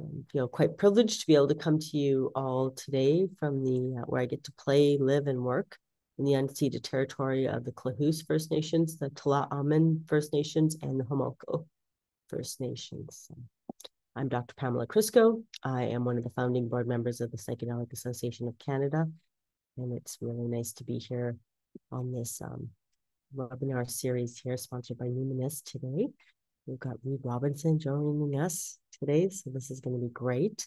I feel quite privileged to be able to come to you all today from the uh, where I get to play, live, and work in the unceded territory of the Klahoose First Nations, the Tla'amin First Nations, and the Homalco First Nations. I'm Dr. Pamela Kryskow. I am one of the founding board members of the Psychedelic Association of Canada, and it's really nice to be here on this um, webinar series here, sponsored by Numinus today. We've got Reid Robinson joining us today, so this is going to be great.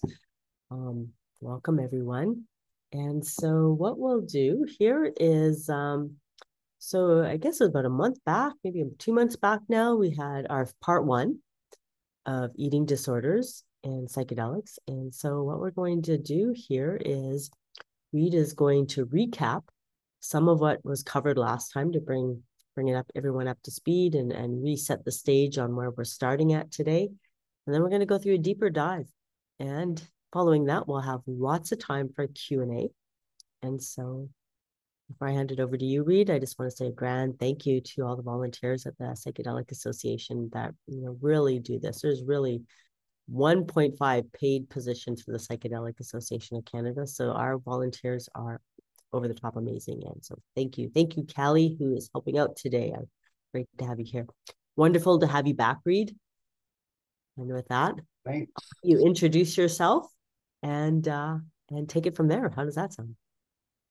Um, welcome, everyone. And so what we'll do here is, um, so I guess it was about a month back, maybe two months back now, we had our part one of eating disorders and psychedelics. And so what we're going to do here is Reid is going to recap some of what was covered last time to bring bring it up everyone up to speed and, and reset the stage on where we're starting at today. And then we're going to go through a deeper dive. And following that, we'll have lots of time for Q&A. And so before I hand it over to you, Reid, I just want to say a grand thank you to all the volunteers at the Psychedelic Association that you know really do this. There's really 1.5 paid positions for the Psychedelic Association of Canada. So our volunteers are over the top amazing. And so thank you. Thank you, Callie, who is helping out today. Great to have you here. Wonderful to have you back, Reid. And with that, Thanks. you introduce yourself and uh, and take it from there. How does that sound?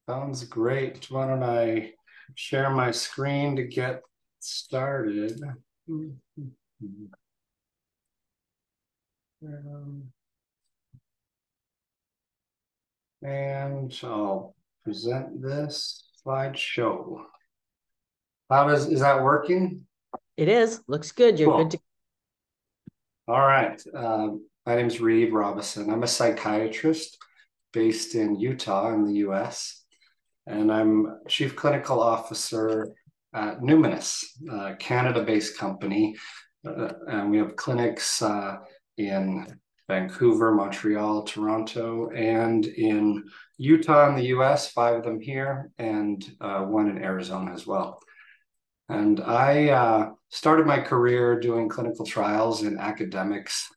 Sounds great. Why don't I share my screen to get started? Um, and I'll present this slideshow. How does is that working? It is. Looks good. You're cool. good to. All right. Um, my name is Reid Robinson. I'm a psychiatrist based in Utah in the US, and I'm Chief Clinical Officer at Numinus, a Canada based company. Uh, and we have clinics uh, in Vancouver, Montreal, Toronto, and in Utah in the US, five of them here, and uh, one in Arizona as well. And I uh, started my career doing clinical trials in academics,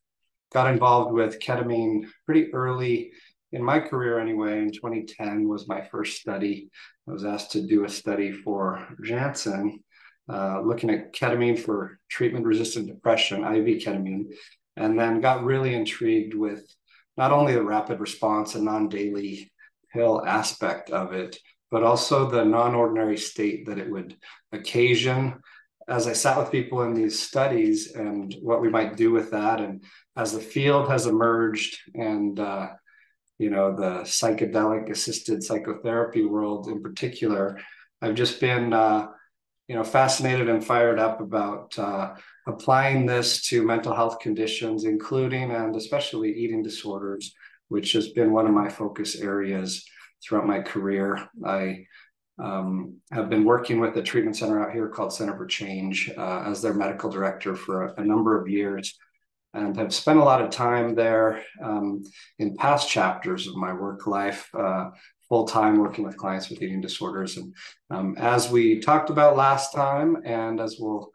got involved with ketamine pretty early in my career anyway. In 2010 was my first study. I was asked to do a study for Janssen, uh, looking at ketamine for treatment resistant depression, IV ketamine and then got really intrigued with not only the rapid response and non-daily pill aspect of it, but also the non-ordinary state that it would occasion. As I sat with people in these studies and what we might do with that, and as the field has emerged and uh, you know the psychedelic assisted psychotherapy world in particular, I've just been uh, you know fascinated and fired up about uh, applying this to mental health conditions, including and especially eating disorders, which has been one of my focus areas throughout my career. I um, have been working with a treatment center out here called Center for Change uh, as their medical director for a, a, number of years and have spent a lot of time there um, in past chapters of my work life. Uh, full time working with clients with eating disorders. And um, as we talked about last time, and as we'll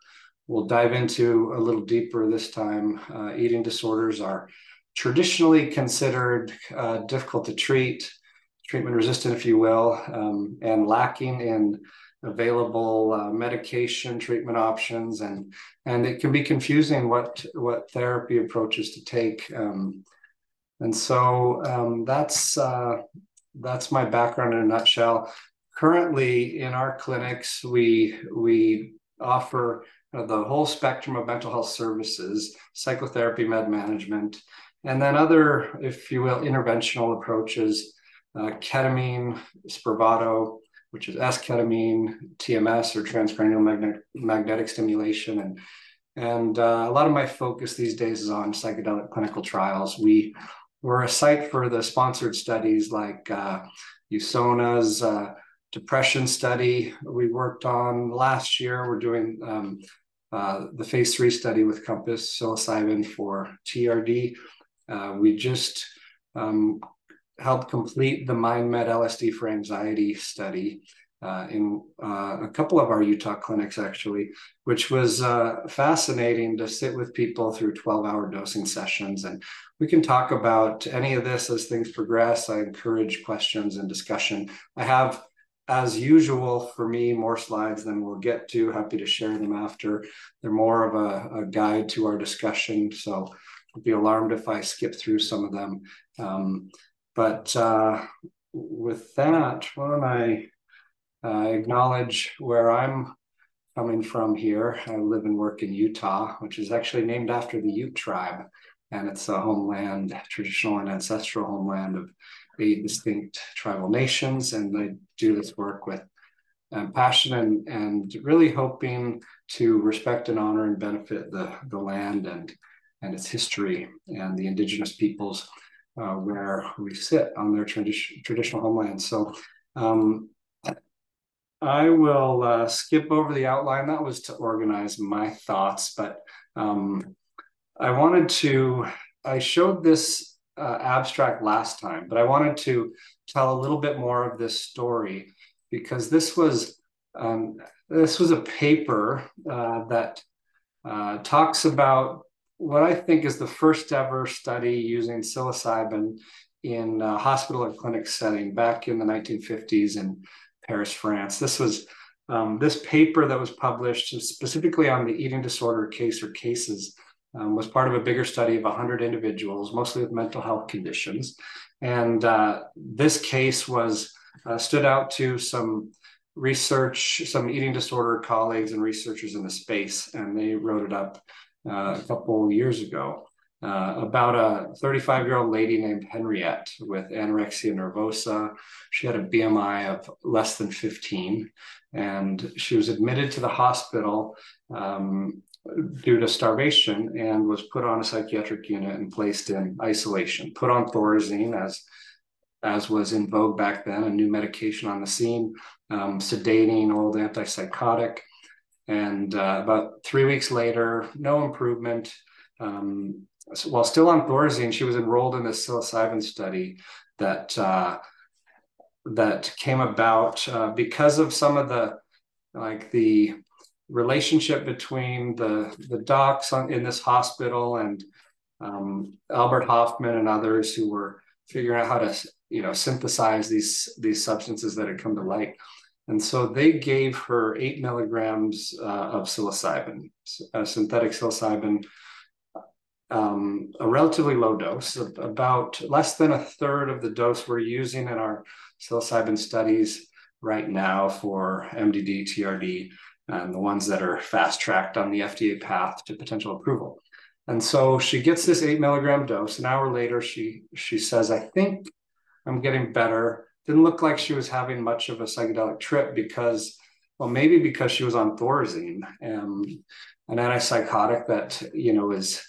we'll dive into a little deeper this time. Uh, eating disorders are traditionally considered uh, difficult to treat, treatment resistant, if you will, um, and lacking in available uh, medication treatment options, and and it can be confusing what what therapy approaches to take. Um, and so um, that's uh, that's my background in a nutshell. Currently, in our clinics, we we offer the whole spectrum of mental health services, psychotherapy, med management, and then other, if you will, interventional approaches, uh, ketamine, Spravato, which is S-ketamine, TMS or transcranial magnetic, magnetic stimulation, and and uh, a lot of my focus these days is on psychedelic clinical trials. We we're a site for the sponsored studies like uh, USONA's uh, depression study we worked on last year. We're doing um, uh, the phase three study with Compass psilocybin for TRD. Uh, we just um, helped complete the MindMed LSD for anxiety study. uh, in uh, a couple of our Utah clinics, actually, which was uh, fascinating to sit with people through 12 hour dosing sessions. And we can talk about any of this as things progress. I encourage questions and discussion. I have, as usual, for me, more slides than we'll get to. Happy to share them after. They're more of a, a guide to our discussion. So don't be alarmed if I skip through some of them. Um, but uh, with that, why don't I uh, acknowledge where I'm coming from here. I live and work in Utah, which is actually named after the Ute tribe. And it's a homeland, traditional and ancestral homeland of eight distinct tribal nations. And I do this work with um, passion and, and really hoping to respect and honor and benefit the, the land and, and its history and the indigenous peoples uh, where we sit on their tradi- traditional homeland. So um, I will uh, skip over the outline. That was to organize my thoughts, but um, I wanted to, I showed this uh, abstract last time, but I wanted to tell a little bit more of this story because this was um, this was a paper uh, that uh, talks about what I think is the first ever study using psilocybin in a hospital or clinic setting back in the 1950s in Paris, France. This was um, this paper that was published specifically on the eating disorder case or cases um, was part of a bigger study of 100 individuals, mostly with mental health conditions. And uh, this case was uh, stood out to some research, some eating disorder colleagues and researchers in the space, and they wrote it up uh, a couple years ago uh, about a 35 year old lady named Henriette with anorexia nervosa. She had a BMI of less than 15, and she was admitted to the hospital um, due to starvation and was put on a psychiatric unit and placed in isolation, put on Thorazine as as was in vogue back then, a new medication on the scene, um, sedating, old antipsychotic. And uh, about three weeks later, no improvement. Um, while still on Thorazine, she was enrolled in this psilocybin study that uh, that came about uh, because of some of the like the relationship between the the docs on, in this hospital and um, Albert Hofmann and others who were figuring out how to you know synthesize these these substances that had come to light. And so they gave her eight milligrams uh, of psilocybin, uh, synthetic psilocybin, um, a relatively low dose, about less than a third of the dose we're using in our psilocybin studies right now for MDD, TRD, and the ones that are fast tracked on the FDA path to potential approval. And so she gets this eight milligram dose. An hour later, she she says, "I think I'm getting better." Didn't look like she was having much of a psychedelic trip because, well, maybe because she was on Thorazine, um, an antipsychotic that you know is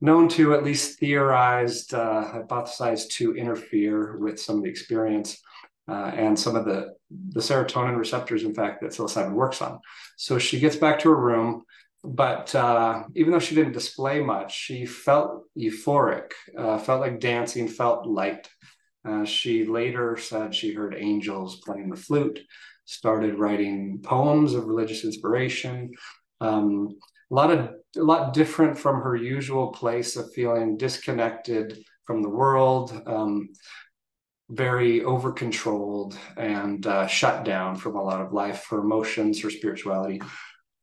known to at least theorized, uh, hypothesized to interfere with some of the experience uh, and some of the, the serotonin receptors, in fact, that psilocybin works on. So she gets back to her room, but uh, even though she didn't display much, she felt euphoric, uh, felt like dancing, felt light. Uh, she later said she heard angels playing the flute, started writing poems of religious inspiration. Um, a lot of a lot different from her usual place of feeling disconnected from the world, um, very over controlled and uh, shut down from a lot of life, her emotions, her spirituality.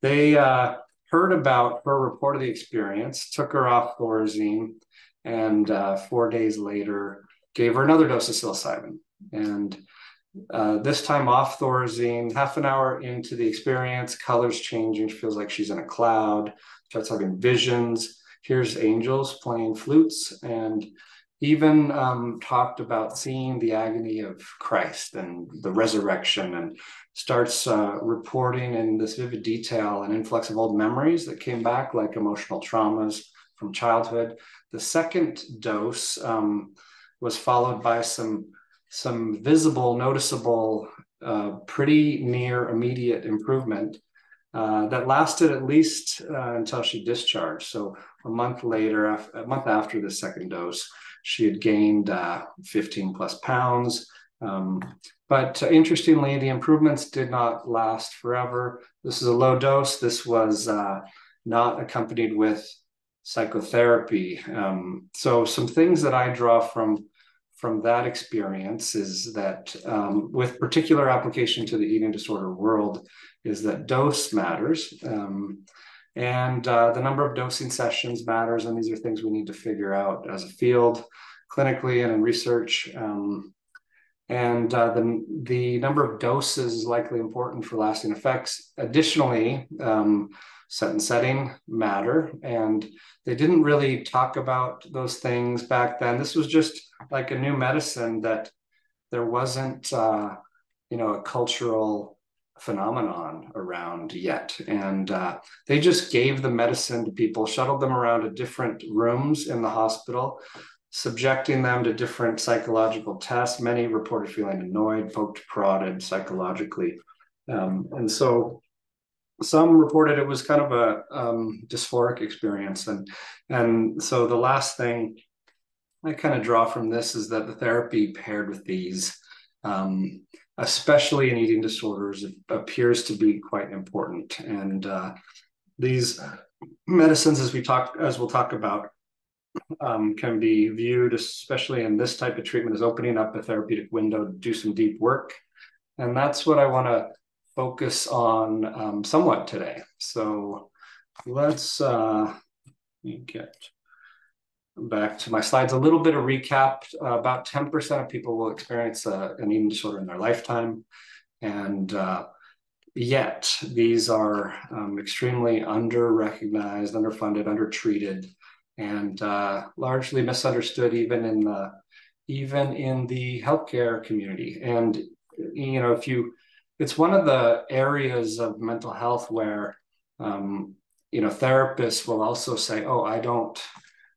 They uh, heard about her report of the experience, took her off Thorazine, and uh, four days later gave her another dose of psilocybin. And uh, this time off Thorazine, half an hour into the experience, colors changing. She feels like she's in a cloud, starts having visions, hears angels playing flutes, and even um, talked about seeing the agony of Christ and the resurrection, and starts uh, reporting in this vivid detail an influx of old memories that came back, like emotional traumas from childhood. The second dose um, was followed by some some visible, noticeable, uh, pretty near immediate improvement uh, that lasted at least uh, until she discharged. So a month later, a month after the second dose, she had gained uh, 15 plus pounds. Um, but uh, interestingly, the improvements did not last forever. This is a low dose. This was uh, not accompanied with psychotherapy. Um, so some things that I draw from from that experience is that um, with particular application to the eating disorder world is that dose matters um, and uh, the number of dosing sessions matters and these are things we need to figure out as a field clinically and in research um, and uh, the, the number of doses is likely important for lasting effects additionally um, set and setting matter. And they didn't really talk about those things back then. This was just like a new medicine that there wasn't, uh, you know, a cultural phenomenon around yet. And uh, they just gave the medicine to people, shuttled them around to different rooms in the hospital, subjecting them to different psychological tests. Many reported feeling annoyed, poked, prodded psychologically. Um, and so some reported it was kind of a um, dysphoric experience and and so the last thing i kind of draw from this is that the therapy paired with these um, especially in eating disorders it appears to be quite important and uh, these medicines as we talk as we'll talk about um, can be viewed especially in this type of treatment as opening up a therapeutic window to do some deep work and that's what i want to focus on um, somewhat today. So let's uh, get back to my slides. A little bit of recap. Uh, about 10% of people will experience uh, an eating disorder in their lifetime. And uh, yet these are um, extremely under-recognized, underfunded, undertreated, and uh, largely misunderstood even in the even in the healthcare community. And you know, if you it's one of the areas of mental health where um, you know therapists will also say oh i don't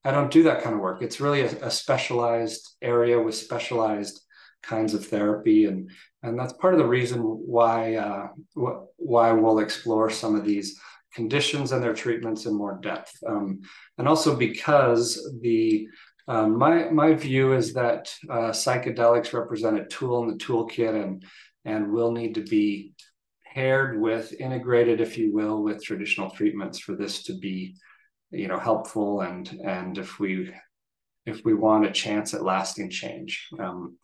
i don't do that kind of work. It's really a, a, specialized area with specialized kinds of therapy and and that's part of the reason why uh, wh- why we'll explore some of these conditions and their treatments in more depth. Um, and also because the um, my my view is that uh, psychedelics represent a tool in the toolkit and and will need to be paired with integrated if you will with traditional treatments for this to be you know helpful and and if we if we want a chance at lasting change. Um,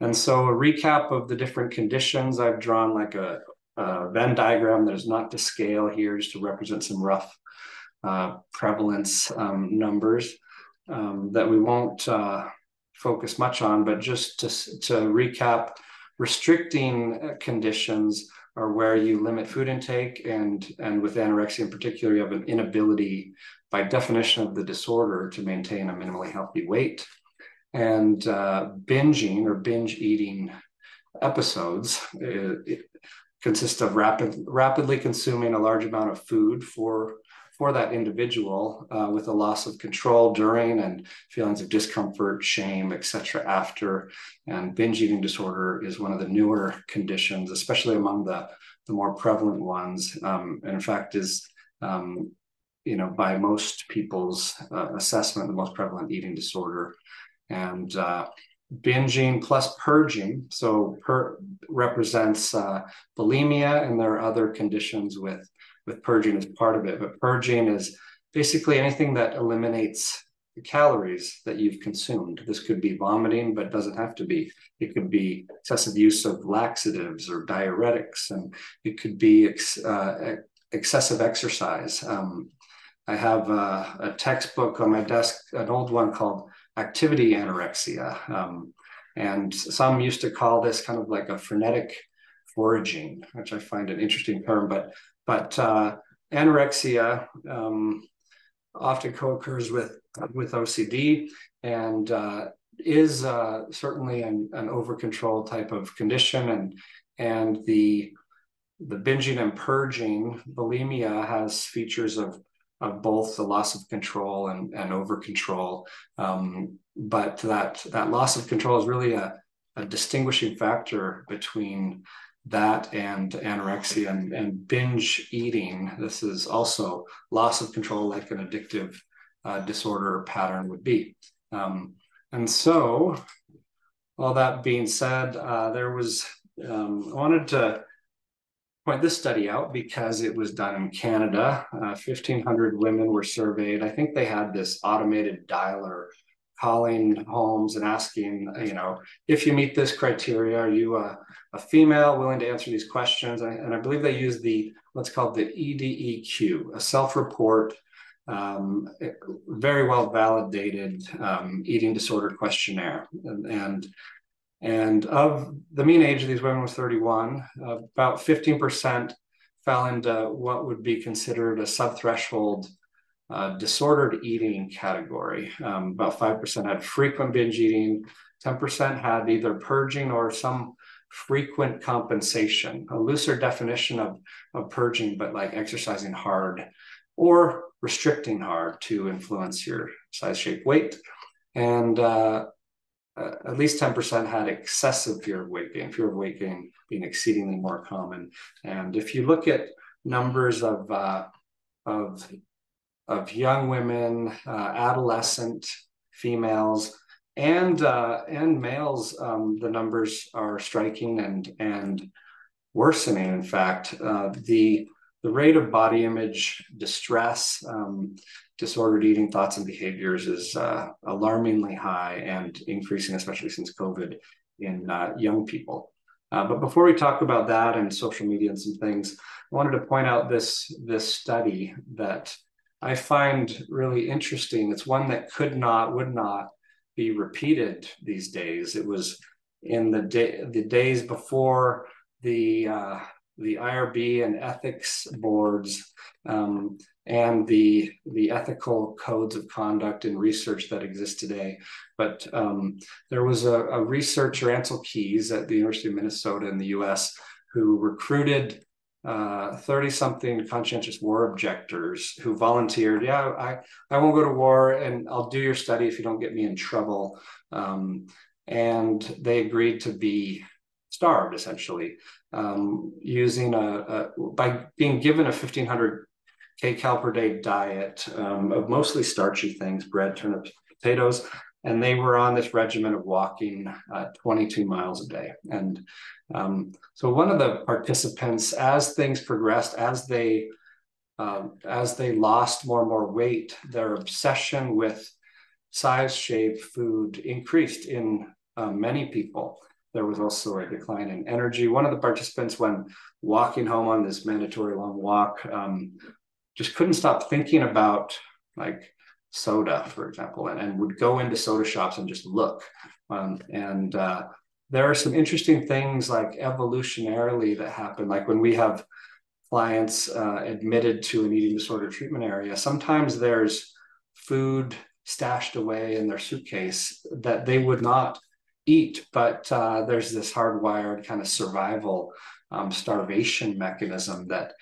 and so a recap of the different conditions i've drawn like a, a venn diagram that is not to scale here just to represent some rough uh, prevalence um, numbers um, that we won't uh, focus much on but just to, to recap restricting uh, conditions are where you limit food intake and and with anorexia in particular you have an inability by definition of the disorder to maintain a minimally healthy weight and uh, binging or binge eating episodes it, it consist of rapid rapidly consuming a large amount of food for for that individual uh, with a loss of control during and feelings of discomfort, shame, etc. after. And binge eating disorder is one of the newer conditions, especially among the, the more prevalent ones. Um, and in fact, is um, you know by most people's uh, assessment the most prevalent eating disorder. And uh, binging plus purging. So per represents uh, bulimia, and there are other conditions with with purging as part of it. But purging is basically anything that eliminates the calories that you've consumed. This could be vomiting, but doesn't have to be. It could be excessive use of laxatives or diuretics, and it could be ex, uh, excessive exercise. Um, I have a, a, textbook on my desk, an old one called Activity Anorexia. Um, and some used to call this kind of like a frenetic foraging, which I find an interesting term. But but uh, anorexia um, often co-occurs with with OCD and uh, is uh, certainly an, an over control type of condition and and the the binging and purging bulimia has features of of both the loss of control and, and over control um, but that that loss of control is really a, a distinguishing factor between that and anorexia and, and, binge eating. This is also loss of control, like an addictive uh, disorder pattern would be. Um, and so all that being said, uh, there was, um, I wanted to point this study out because it was done in Canada. Uh, 1,500 women were surveyed. I think they had this automated dialer calling homes and asking, you know, if you meet this criteria, are you a, a female willing to answer these questions? And I, and I believe they used the what's called the EDEQ, a self-report, um, very well validated um, eating disorder questionnaire. And, and and of the mean age of these women was 31, uh, about 15% fell into what would be considered a subthreshold uh, disordered eating category. Um, about 5% had frequent binge eating, 10% had either purging or some frequent compensation, a looser definition of, of purging, but like exercising hard or restricting hard to influence your size, shape, weight. And uh, at least 10% had excessive fear of weight gain, fear of weight gain being exceedingly more common. And if you look at numbers of, uh, of, of young women, uh, adolescent females, and uh, and males, um, the numbers are striking and and worsening. In fact, uh, the the rate of body image distress, um, disordered eating thoughts and behaviors is uh, alarmingly high and increasing, especially since COVID in uh, young people. Uh, but before we talk about that and social media and some things, I wanted to point out this, this study that I find really interesting. It's one that could not, would not be repeated these days. It was in the day, the days before the uh, the IRB and ethics boards um, and the the ethical codes of conduct and research that exist today. But um, there was a, a, researcher, Ancel Keys, at the University of Minnesota in the U.S., who recruited 30-something uh, conscientious war objectors who volunteered. Yeah, I I won't go to war, and I'll do your study if you don't get me in trouble. Um, and they agreed to be starved essentially um, using a, a, by being given a 1500 kcal per day diet um, of mostly starchy things bread turnips potatoes and they were on this regimen of walking uh, 22 miles a day. And um, so one of the participants as things progressed as they um, as they lost more and more weight their obsession with size shape food increased in uh, many people there was also a decline in energy. One of the participants, when walking home on this mandatory long walk, um, just couldn't stop thinking about like soda, for example, and, and would go into soda shops and just look. Um, and uh, there are some interesting things like evolutionarily that happen, like when we have clients uh, admitted to an eating disorder treatment area, sometimes there's food stashed away in their suitcase that they would not eat, but uh, there's this hardwired kind of survival um, starvation mechanism that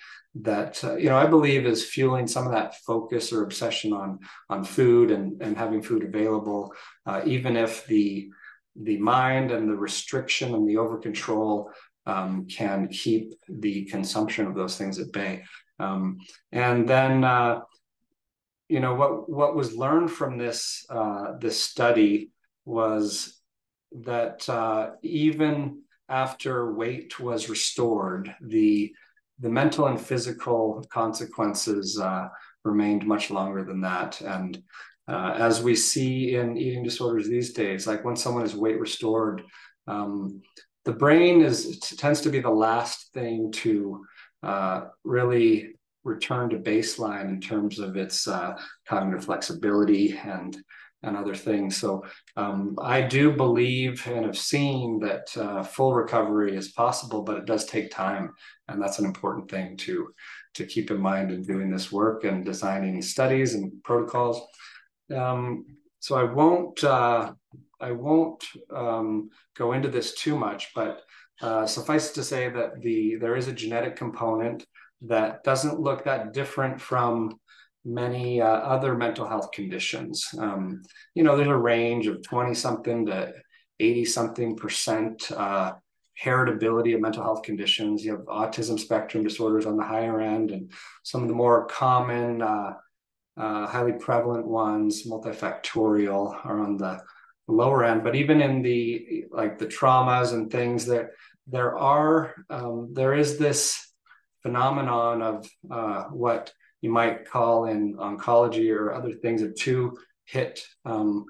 that uh, you know I believe is fueling some of that focus or obsession on on food and and having food available, uh, even if the the mind and the restriction and the over control um, can keep the consumption of those things at bay. Um, and then uh, you know what what was learned from this uh, this study was that uh, even after weight was restored, the the mental and physical consequences uh, remained much longer than that. And uh, as we see in eating disorders these days, like when someone is weight restored, um, the brain is tends to be the last thing to uh, really return to baseline in terms of its uh, cognitive flexibility and and other things. So um, I do believe and have seen that uh, full recovery is possible, but it does take time, and that's an important thing to to keep in mind in doing this work and designing studies and protocols. Um, so I won't uh, I won't um, go into this too much, but uh, suffice to say that the there is a genetic component that doesn't look that different from many uh, other mental health conditions. Um, you know, there's a range of 20 something to 80 something percent uh, heritability of mental health conditions. You have autism spectrum disorders on the higher end, and some of the more common, uh, uh highly prevalent ones, multifactorial, are on the lower end, but even in the like the traumas and things that there are um, there is this phenomenon of uh, what you might call in oncology or other things a two hit um,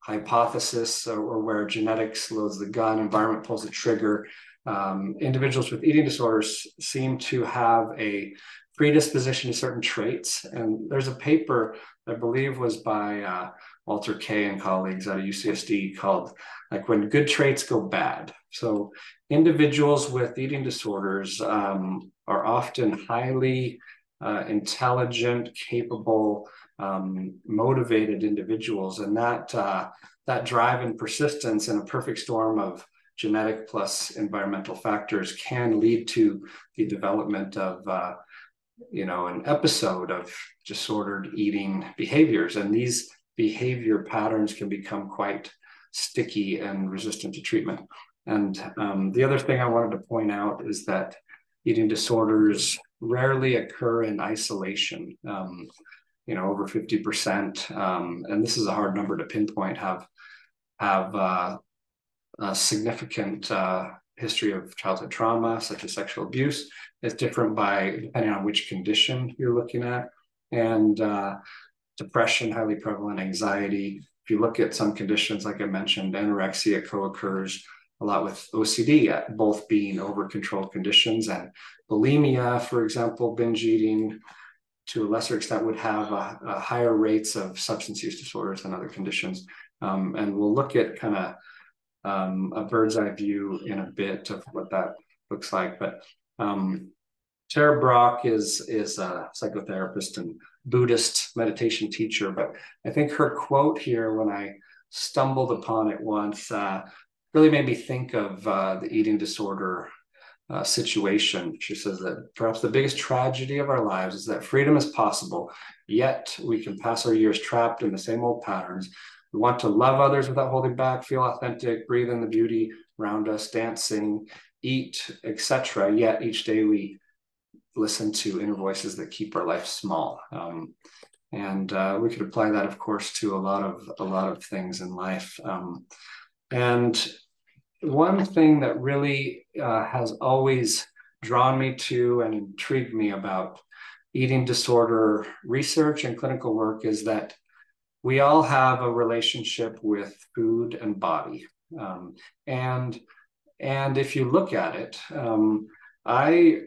hypothesis or, or, where genetics loads the gun, environment pulls the trigger. Um, individuals with eating disorders seem to have a predisposition to certain traits. And there's a paper I believe was by uh, Walter Kaye and colleagues of UCSD called like when good traits go bad. So individuals with eating disorders um, are often highly uh, intelligent, capable, um, motivated individuals, and that uh, that drive and persistence in a perfect storm of genetic plus environmental factors can lead to the development of uh, you know an episode of disordered eating behaviors. And these behavior patterns can become quite sticky and resistant to treatment. And um, the other thing i wanted to point out is that eating disorders rarely occur in isolation um, you know over 50% um, and this is a hard number to pinpoint have have uh, a significant uh, history of childhood trauma, such as sexual abuse. It's different by depending on which condition you're looking at, and uh, depression, highly prevalent, anxiety. If you look at some conditions, like I mentioned, anorexia co-occurs a lot with OCD, uh, both being over controlled conditions, and bulimia, for example, binge eating. To a lesser extent, would have a, a higher rates of substance use disorders than other conditions. Um, and we'll look at kind of um, a bird's eye view in a bit of what that looks like. But um, Tara Brach is is a psychotherapist and Buddhist meditation teacher. But I think her quote here, when I stumbled upon it once, uh, really made me think of uh, the eating disorder uh, situation. She says that perhaps the biggest tragedy of our lives is that freedom is possible, yet we can pass our years trapped in the same old patterns we want to love others without holding back, feel authentic, breathe in the beauty around us, dancing, eat, etc. Yet each day we listen to inner voices that keep our life small. Um, and uh, we could apply that, of course, to a lot of a lot of things in life. Um, and one thing that really uh, has always drawn me to and intrigued me about eating disorder research and clinical work is that we all have a relationship with food and body. Um, and and if you look at it, um, I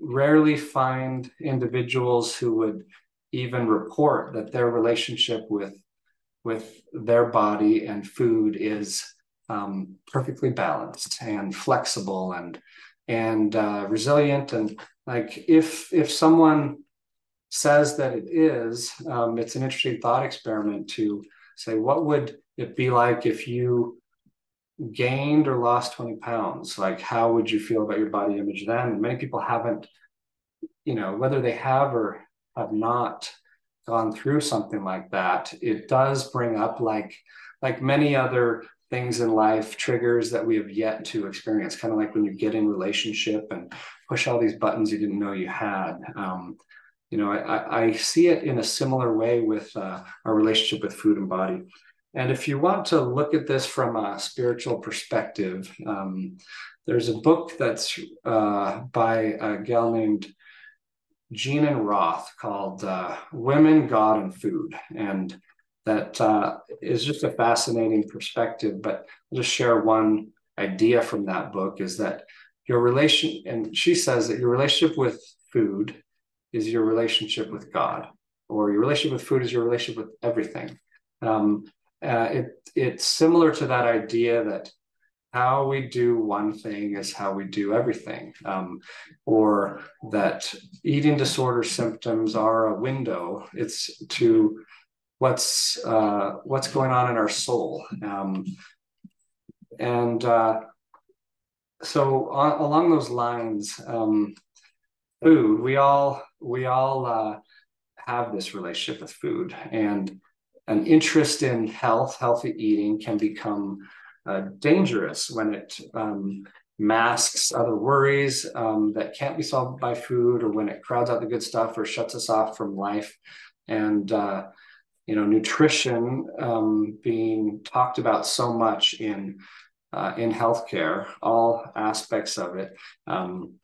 rarely find individuals who would even report that their relationship with with their body and food is um, perfectly balanced and flexible and and uh, resilient and like if if someone says that it is, um, it's an interesting thought experiment to say, what would it be like if you gained or lost 20 pounds? Like, how would you feel about your body image then? And many people haven't, you know, whether they have or have not gone through something like that, it does bring up like, like many other things in life, triggers that we have yet to experience, kind of like when you get in relationship and push all these buttons you didn't know you had. Um, you know, I, I see it in a similar way with uh, our relationship with food and body. And if you want to look at this from a spiritual perspective, um, there's a book that's uh, by a gal named Gene Roth called uh, Women, God, and Food. And that uh, is just a fascinating perspective. But I'll just share one idea from that book is that your relation, and she says that your relationship with food is your relationship with God, or your relationship with food is your relationship with everything. Um, uh, it, it's similar to that idea that how we do one thing is how we do everything, um, or that eating disorder symptoms are a window. It's to what's uh, what's going on in our soul, um, and uh, so on, along those lines, um, food we all we all uh, have this relationship with food. And an interest in health healthy eating can become uh, dangerous when it um, masks other worries um, that can't be solved by food or when it crowds out the good stuff or shuts us off from life. And uh, you know, nutrition um, being talked about so much in uh, in healthcare, all aspects of it. Um,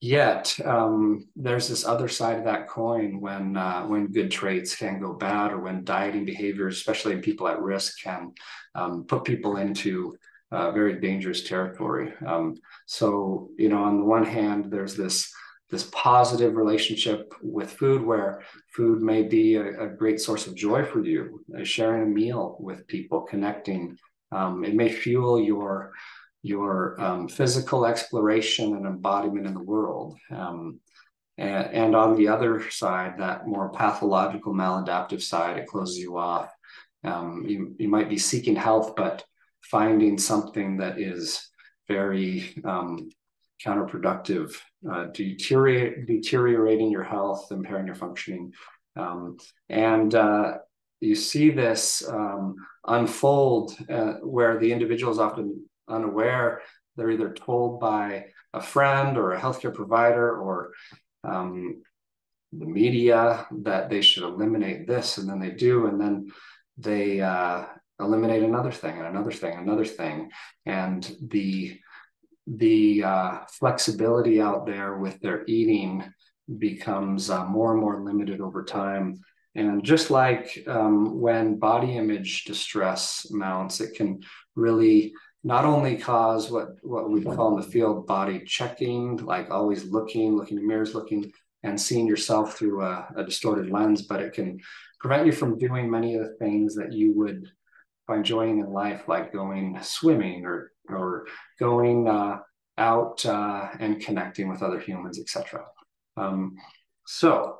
yet um, there's this other side of that coin when uh, when good traits can go bad, or when dieting behaviors, especially in people at risk, can um, put people into uh, very dangerous territory. Um, so you know, on the one hand, there's this this positive relationship with food where food may be a, a great source of joy for you uh, sharing a meal with people connecting um, it may fuel your your um, physical exploration and embodiment in the world um, and, and, on the other side that more pathological maladaptive side it closes you off. Um, you, you might be seeking health but finding something that is very um, counterproductive, uh, deteriorate, deteriorating your health, impairing your functioning. Um, and uh, you see this um, unfold uh, where the individual is often unaware. They're either told by a friend or a healthcare provider or um, the media that they should eliminate this, and then they do, and then they uh, eliminate another thing and another thing, another thing, and the the uh, flexibility out there with their eating becomes uh, more and more limited over time. And just like um, when body image distress mounts, it can really not only cause what, what we call in the field body checking, like always looking, looking in mirrors, looking and seeing yourself through a, a distorted lens, but it can prevent you from doing many of the things that you would find joy in life, like going swimming or or going uh, out uh, and connecting with other humans, etc. Um, so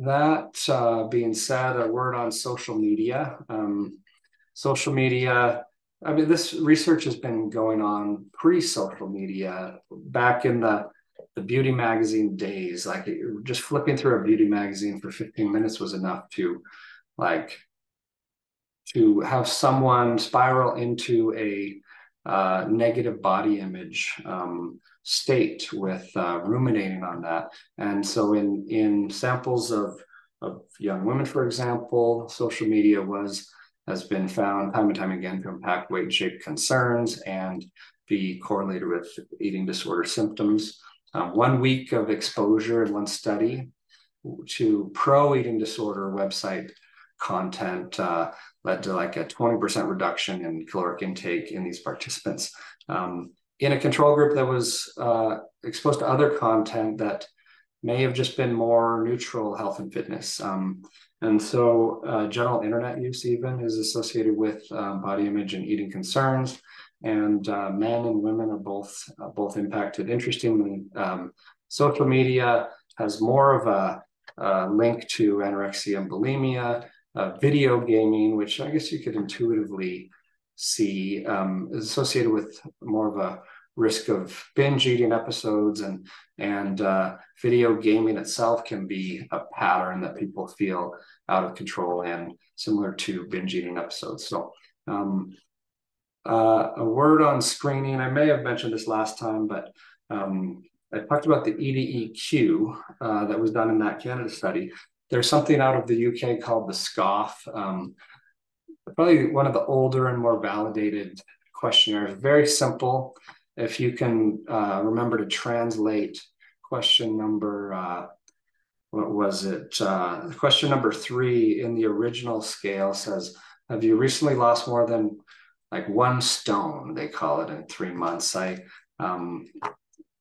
that uh, being said, a word on social media. Um, social media. I mean, this research has been going on pre-social media, back in the the beauty magazine days. Like just flipping through a beauty magazine for 15 minutes was enough to, like, to have someone spiral into a uh, negative body image um, state with uh, ruminating on that. And so in, in samples of, of young women, for example, social media was has been found time and time again to impact weight shape concerns and be correlated with eating disorder symptoms. Um, one week of exposure in one study to pro eating disorder website content uh, led to like a 20% reduction in caloric intake in these participants. Um, in a control group that was uh, exposed to other content that may have just been more neutral health and fitness. Um, and so uh, general internet use even is associated with um, body image and eating concerns. And uh, men and women are both uh, both impacted. Interestingly, um, social media has more of a, a link to anorexia and bulimia uh, video gaming, which I guess you could intuitively see um, is associated with more of a risk of binge eating episodes and and uh, video gaming itself can be a pattern that people feel out of control and similar to binge eating episodes. So um, uh, a word on screening. I may have mentioned this last time but um, i talked about the edeq uh, that was done in that canada study there's something out of the UK called the SCOFF. Um, probably one of the older and more validated questionnaires. Very simple. If you can uh, remember to translate question number, uh, what was it? Uh, question number three in the original scale says, "Have you recently lost more than like one stone?" They call it in three months. I um,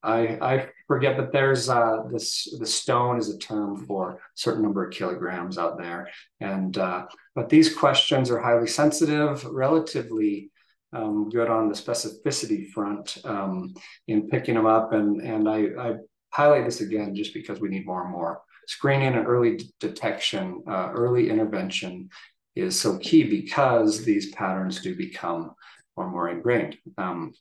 I, I forget, but there's uh, this the stone is a term for a certain number of kilograms out there, and uh, but these questions are highly sensitive, relatively um, good on the specificity front um, in picking them up, and and I, I highlight this again just because we need more and more. Screening and early detection, uh, early intervention is so key because these patterns do become more and more ingrained. Um,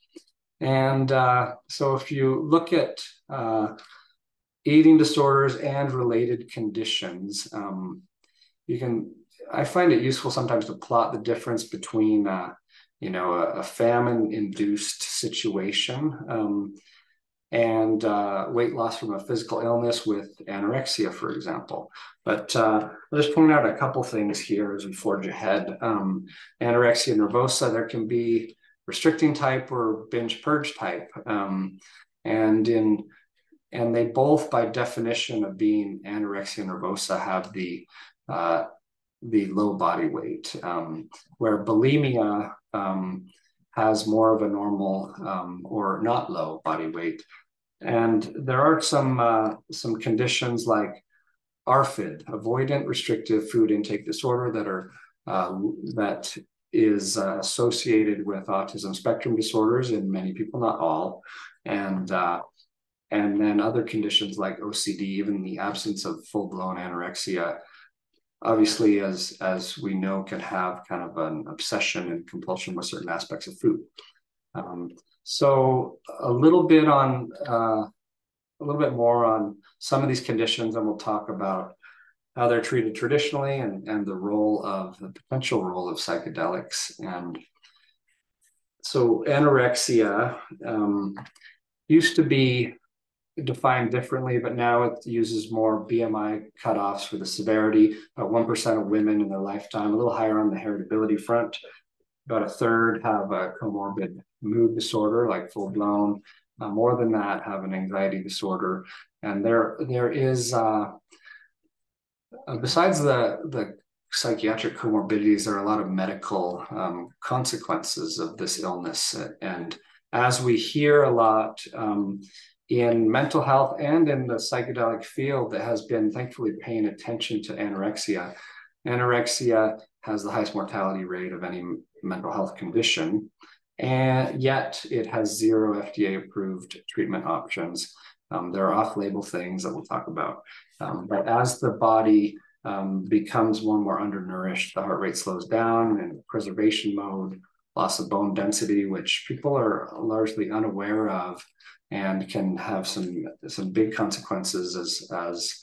and uh, so if you look at uh, eating disorders and related conditions, um, you can, I find it useful sometimes to plot the difference between, uh, you know, a, a famine induced situation um, and uh, weight loss from a physical illness with anorexia, for example. But uh, I'll just point out a couple things here as we forge ahead. Um, anorexia nervosa, there can be restricting type or binge purge type. Um, and in and they both, by definition of being anorexia nervosa, have the uh, the low body weight, um, where bulimia um, has more of a normal um, or not low body weight. And there are some uh, some conditions like ARFID, avoidant restrictive food intake disorder, that are uh, that is uh, associated with autism spectrum disorders in many people, not all, and uh, and then other conditions like OCD, even the absence of full blown anorexia, obviously, as as we know, can have kind of an obsession and compulsion with certain aspects of food. Um, so a little bit on uh, a little bit more on some of these conditions, and we'll talk about how they're treated traditionally and, and the role of the potential role of psychedelics. And so anorexia um, used to be defined differently, but now it uses more BMI cutoffs for the severity. About 1% of women in their lifetime, a little higher on the heritability front. About a third have a comorbid mood disorder, like full blown. Uh, more than that, have an anxiety disorder. And there, there is, uh, uh, besides the, the psychiatric comorbidities, there are a lot of medical um, consequences of this illness. And as we hear a lot, um, in mental health and in the psychedelic field that has been thankfully paying attention to anorexia. Anorexia has the highest mortality rate of any mental health condition, and yet it has zero FDA approved treatment options. Um, there are off label things that we'll talk about. Um, but as the body um, becomes more and more undernourished, the heart rate slows down and preservation mode, loss of bone density, which people are largely unaware of and can have some some big consequences as as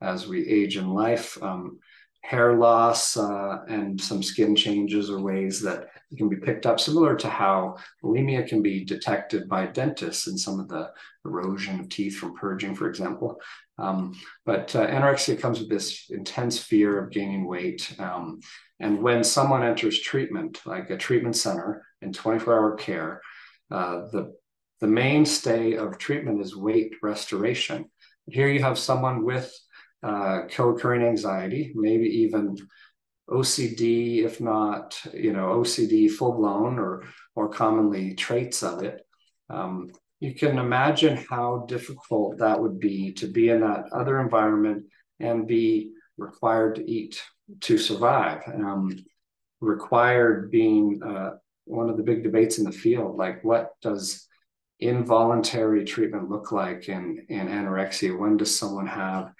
as we age in life. Um, hair loss uh, and some skin changes are ways that it can be picked up, similar to how bulimia can be detected by dentists and some of the erosion of teeth from purging, for example. Um, but uh, anorexia comes with this intense fear of gaining weight. Um, and when someone enters treatment, like a treatment center in 24 hour care, uh, the the mainstay of treatment is weight restoration. Here you have someone with uh, co-occurring anxiety, maybe even OCD, if not, you know, OCD full blown or or commonly traits of it. Um, you can imagine how difficult that would be to be in that other environment and be required to eat to survive. Um, required being uh, one of the big debates in the field, like what does involuntary treatment look like in, in anorexia? When does someone have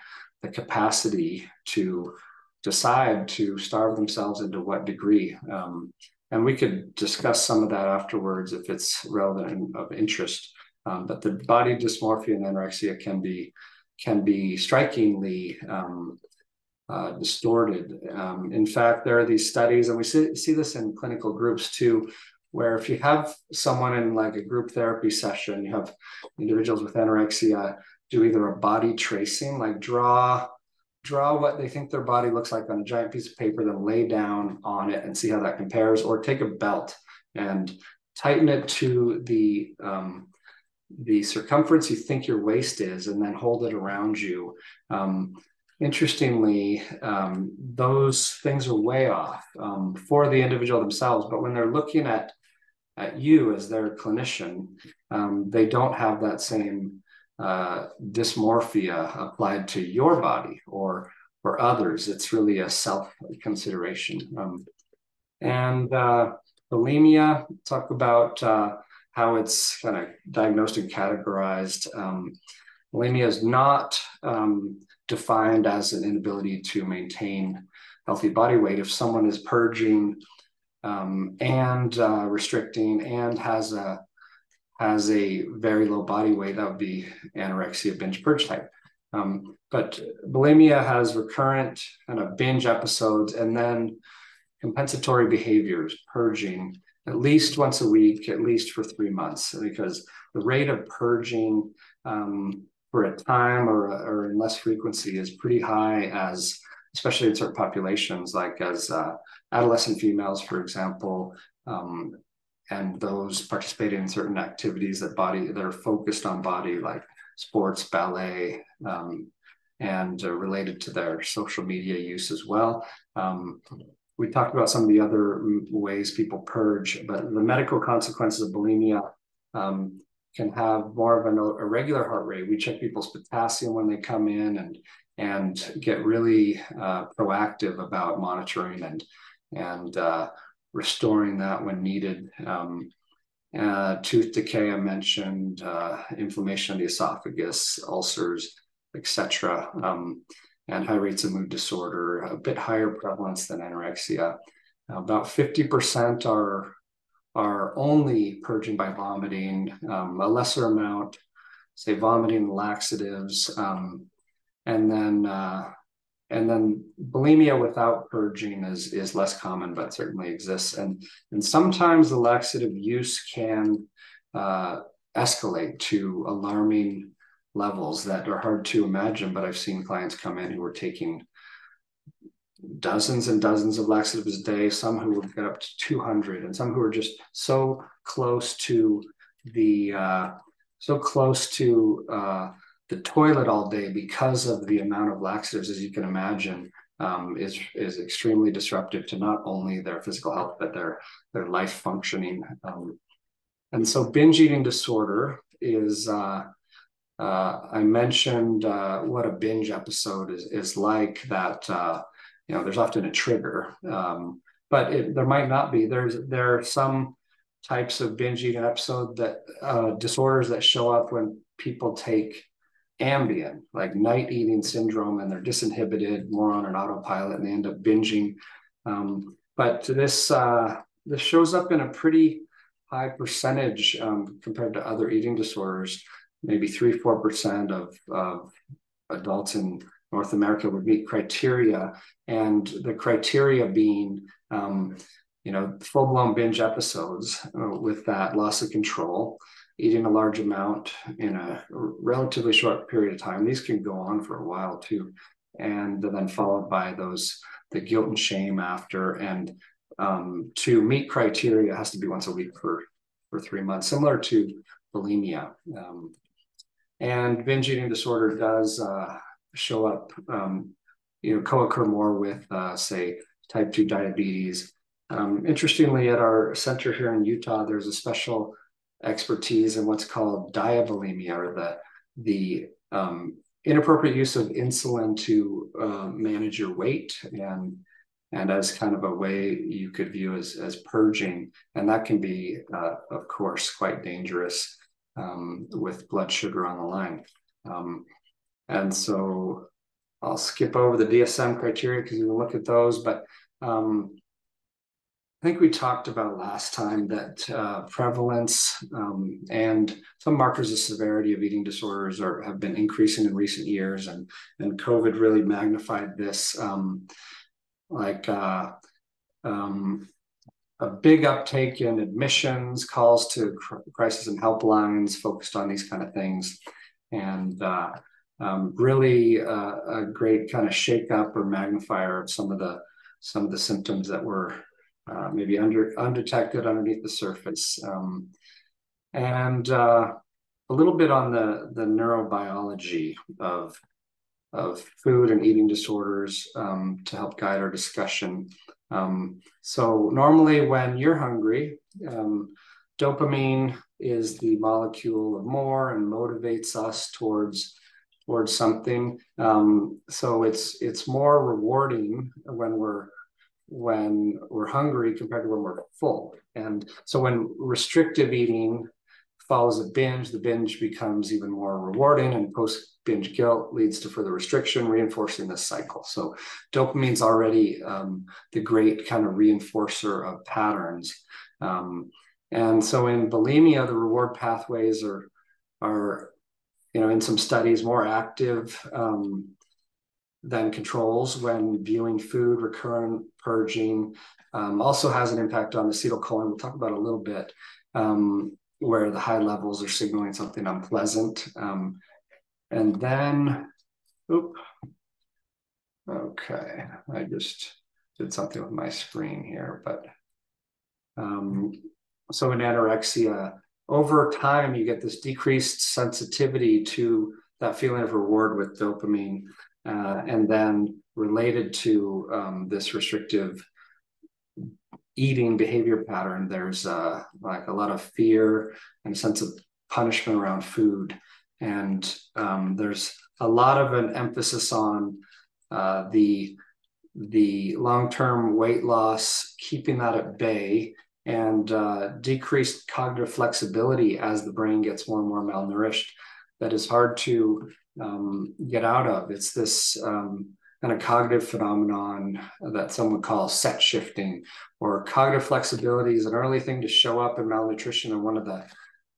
the capacity to decide to starve themselves and to what degree? Um, and we could discuss some of that afterwards if it's relevant and of interest. Um, but the body dysmorphia and anorexia can be can be strikingly um, uh, distorted. Um, in fact, there are these studies, and we see, see this in clinical groups too, where if you have someone in like a group therapy session, you have individuals with anorexia do either a body tracing, like draw draw what they think their body looks like on a giant piece of paper, then lay down on it and see how that compares, or take a belt and tighten it to the um, the circumference you think your waist is, and then hold it around you. Um, interestingly, um, those things are way off um, for the individual themselves. But when they're looking at at you as their clinician, um, they don't have that same uh, dysmorphia applied to your body or or others. It's really a self consideration. Um, and uh, bulimia, talk about uh, how it's kind of diagnosed and categorized. Um, bulimia is not um, defined as an inability to maintain healthy body weight. If someone is purging um, and uh, restricting and has a has a very low body weight, that would be anorexia binge purge type. Um, but bulimia has recurrent kind of binge episodes and then compensatory behaviors, purging, at least once a week, at least for three months, because the rate of purging um, for a time or, or in less frequency is pretty high as especially in certain populations like as uh, adolescent females for example um, and those participating in certain activities that body that are focused on body like sports ballet um, and uh, related to their social media use as well um, we talked about some of the other ways people purge but the medical consequences of bulimia um, can have more of an irregular heart rate. We check people's potassium when they come in and and get really uh, proactive about monitoring and and uh, restoring that when needed. Um, uh, tooth decay, I mentioned, uh, inflammation of the esophagus, ulcers, etc., um, and high rates of mood disorder, a bit higher prevalence than anorexia. About 50% are are only purging by vomiting, um, a lesser amount, say vomiting, laxatives, um, and then uh, and then bulimia without purging is is less common, but certainly exists. And and sometimes the laxative use can uh, escalate to alarming levels that are hard to imagine. But I've seen clients come in who are taking dozens and dozens of laxatives a day, some who would get up to 200, and some who are just so close to the uh, so close to uh, the toilet all day because of the amount of laxatives, as you can imagine, um, is is extremely disruptive to not only their physical health but their their life functioning. Um, and so, binge eating disorder is. Uh, uh, I mentioned uh, what a binge episode is, is like that uh, you know, there's often a trigger, um, but it, there might not be. There's there are some types of binge eating episode that uh, disorders that show up when people take Ambien, like night eating syndrome, and they're disinhibited, more on an autopilot, and they end up binging. Um, but this uh, this shows up in a pretty high percentage um, compared to other eating disorders. Maybe three four percent of, of adults in North America would meet criteria, and the criteria being, um, you know, full blown binge episodes uh, with that loss of control, eating a large amount in a relatively short period of time. These can go on for a while too, and then followed by those the guilt and shame after. And um, to meet criteria, it has to be once a week for for three months, similar to bulimia. Um, and binge eating disorder does uh, show up, um, you know, co-occur more with, uh, say, type 2 diabetes. Um, interestingly, at our center here in Utah, there's a special expertise in what's called diabulimia, or the, the um, inappropriate use of insulin to uh, manage your weight and and as kind of a way you could view as, as purging. And that can be, uh, of course, quite dangerous um, with blood sugar on the line. Um, and so I'll skip over the DSM criteria because we will look at those. But um, I think we talked about last time that uh, prevalence um, and some markers of severity of eating disorders are have been increasing in recent years, and and COVID really magnified this. Um, like uh, um, a big uptake in admissions, calls to crisis and helplines focused on these kind of things, and uh, um, really uh, a great kind of shake up or magnifier of some of the some of the symptoms that were uh, maybe under undetected underneath the surface um, and uh, a little bit on the the neurobiology of of food and eating disorders um, to help guide our discussion um, so normally when you're hungry um, dopamine is the molecule of more and motivates us towards towards something. Um, so it's it's more rewarding when we're when we're hungry compared to when we're full. And so when restrictive eating follows a binge, the binge becomes even more rewarding, and post binge guilt leads to further restriction, reinforcing this cycle. So dopamine's already um, the great kind of reinforcer of patterns. Um, and so in bulimia, the reward pathways are are you know, in some studies, more active um, than controls when viewing food, recurrent purging. Um, also has an impact on acetylcholine. We'll talk about a little bit um, where the high levels are signaling something unpleasant. Um, and then, oop, okay, I just did something with my screen here, but um, so in anorexia, over time, you get this decreased sensitivity to that feeling of reward with dopamine, uh, and then related to um, this restrictive eating behavior pattern, there's uh, like a lot of fear and a sense of punishment around food. And um, there's a lot of an emphasis on uh, the the long-term weight loss, keeping that at bay, and uh, decreased cognitive flexibility as the brain gets more and more malnourished. That is hard to um, get out of. It's this um, kind of cognitive phenomenon that some would call set shifting or cognitive flexibility is an early thing to show up in malnutrition and one of the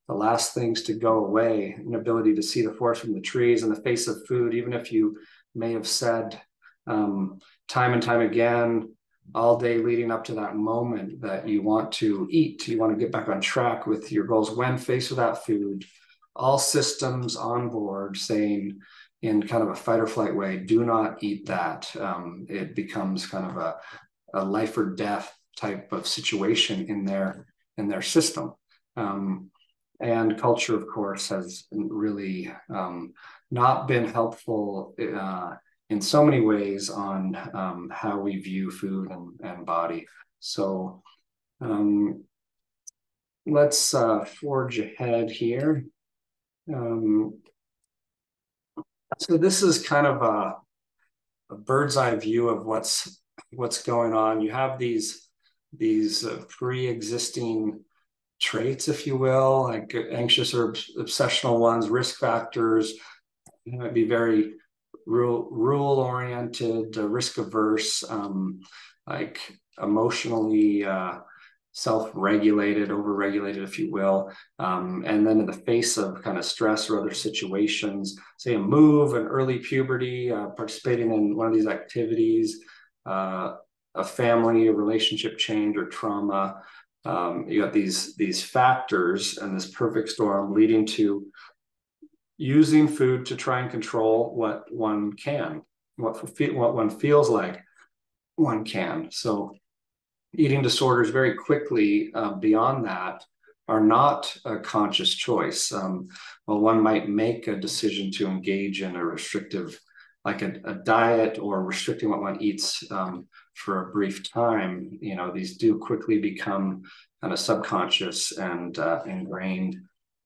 the last things to go away inability to see the forest from the trees in the face of food even if you may have said um, time and time again all day leading up to that moment that you want to eat you want to get back on track with your goals when faced with that food all systems on board saying in kind of a fight or flight way, do not eat that. Um, it becomes kind of a, a life or death type of situation in their in their system. Um, and culture, of course, has really um, not been helpful uh, in so many ways on um, how we view food and, and body. So um, let's uh, forge ahead here. Um, so this is kind of a, a bird's eye view of what's what's going on. You have these these uh, pre-existing traits, if you will, like anxious or obsessional ones, risk factors. You might be very rule rule oriented, uh, risk averse, um, like emotionally uh, self-regulated, over-regulated, if you will. Um, and then in the face of kind of stress or other situations, say a move, an early puberty, uh, participating in one of these activities, uh, a family, a relationship change or trauma. Um, you got these these factors and this perfect storm leading to using food to try and control what one can, what what one feels like one can. So eating disorders very quickly uh, beyond that are not a conscious choice. Um, well, one might make a decision to engage in a restrictive, like a, a diet or restricting what one eats um, for a brief time. You know, these do quickly become kind of subconscious and uh, ingrained.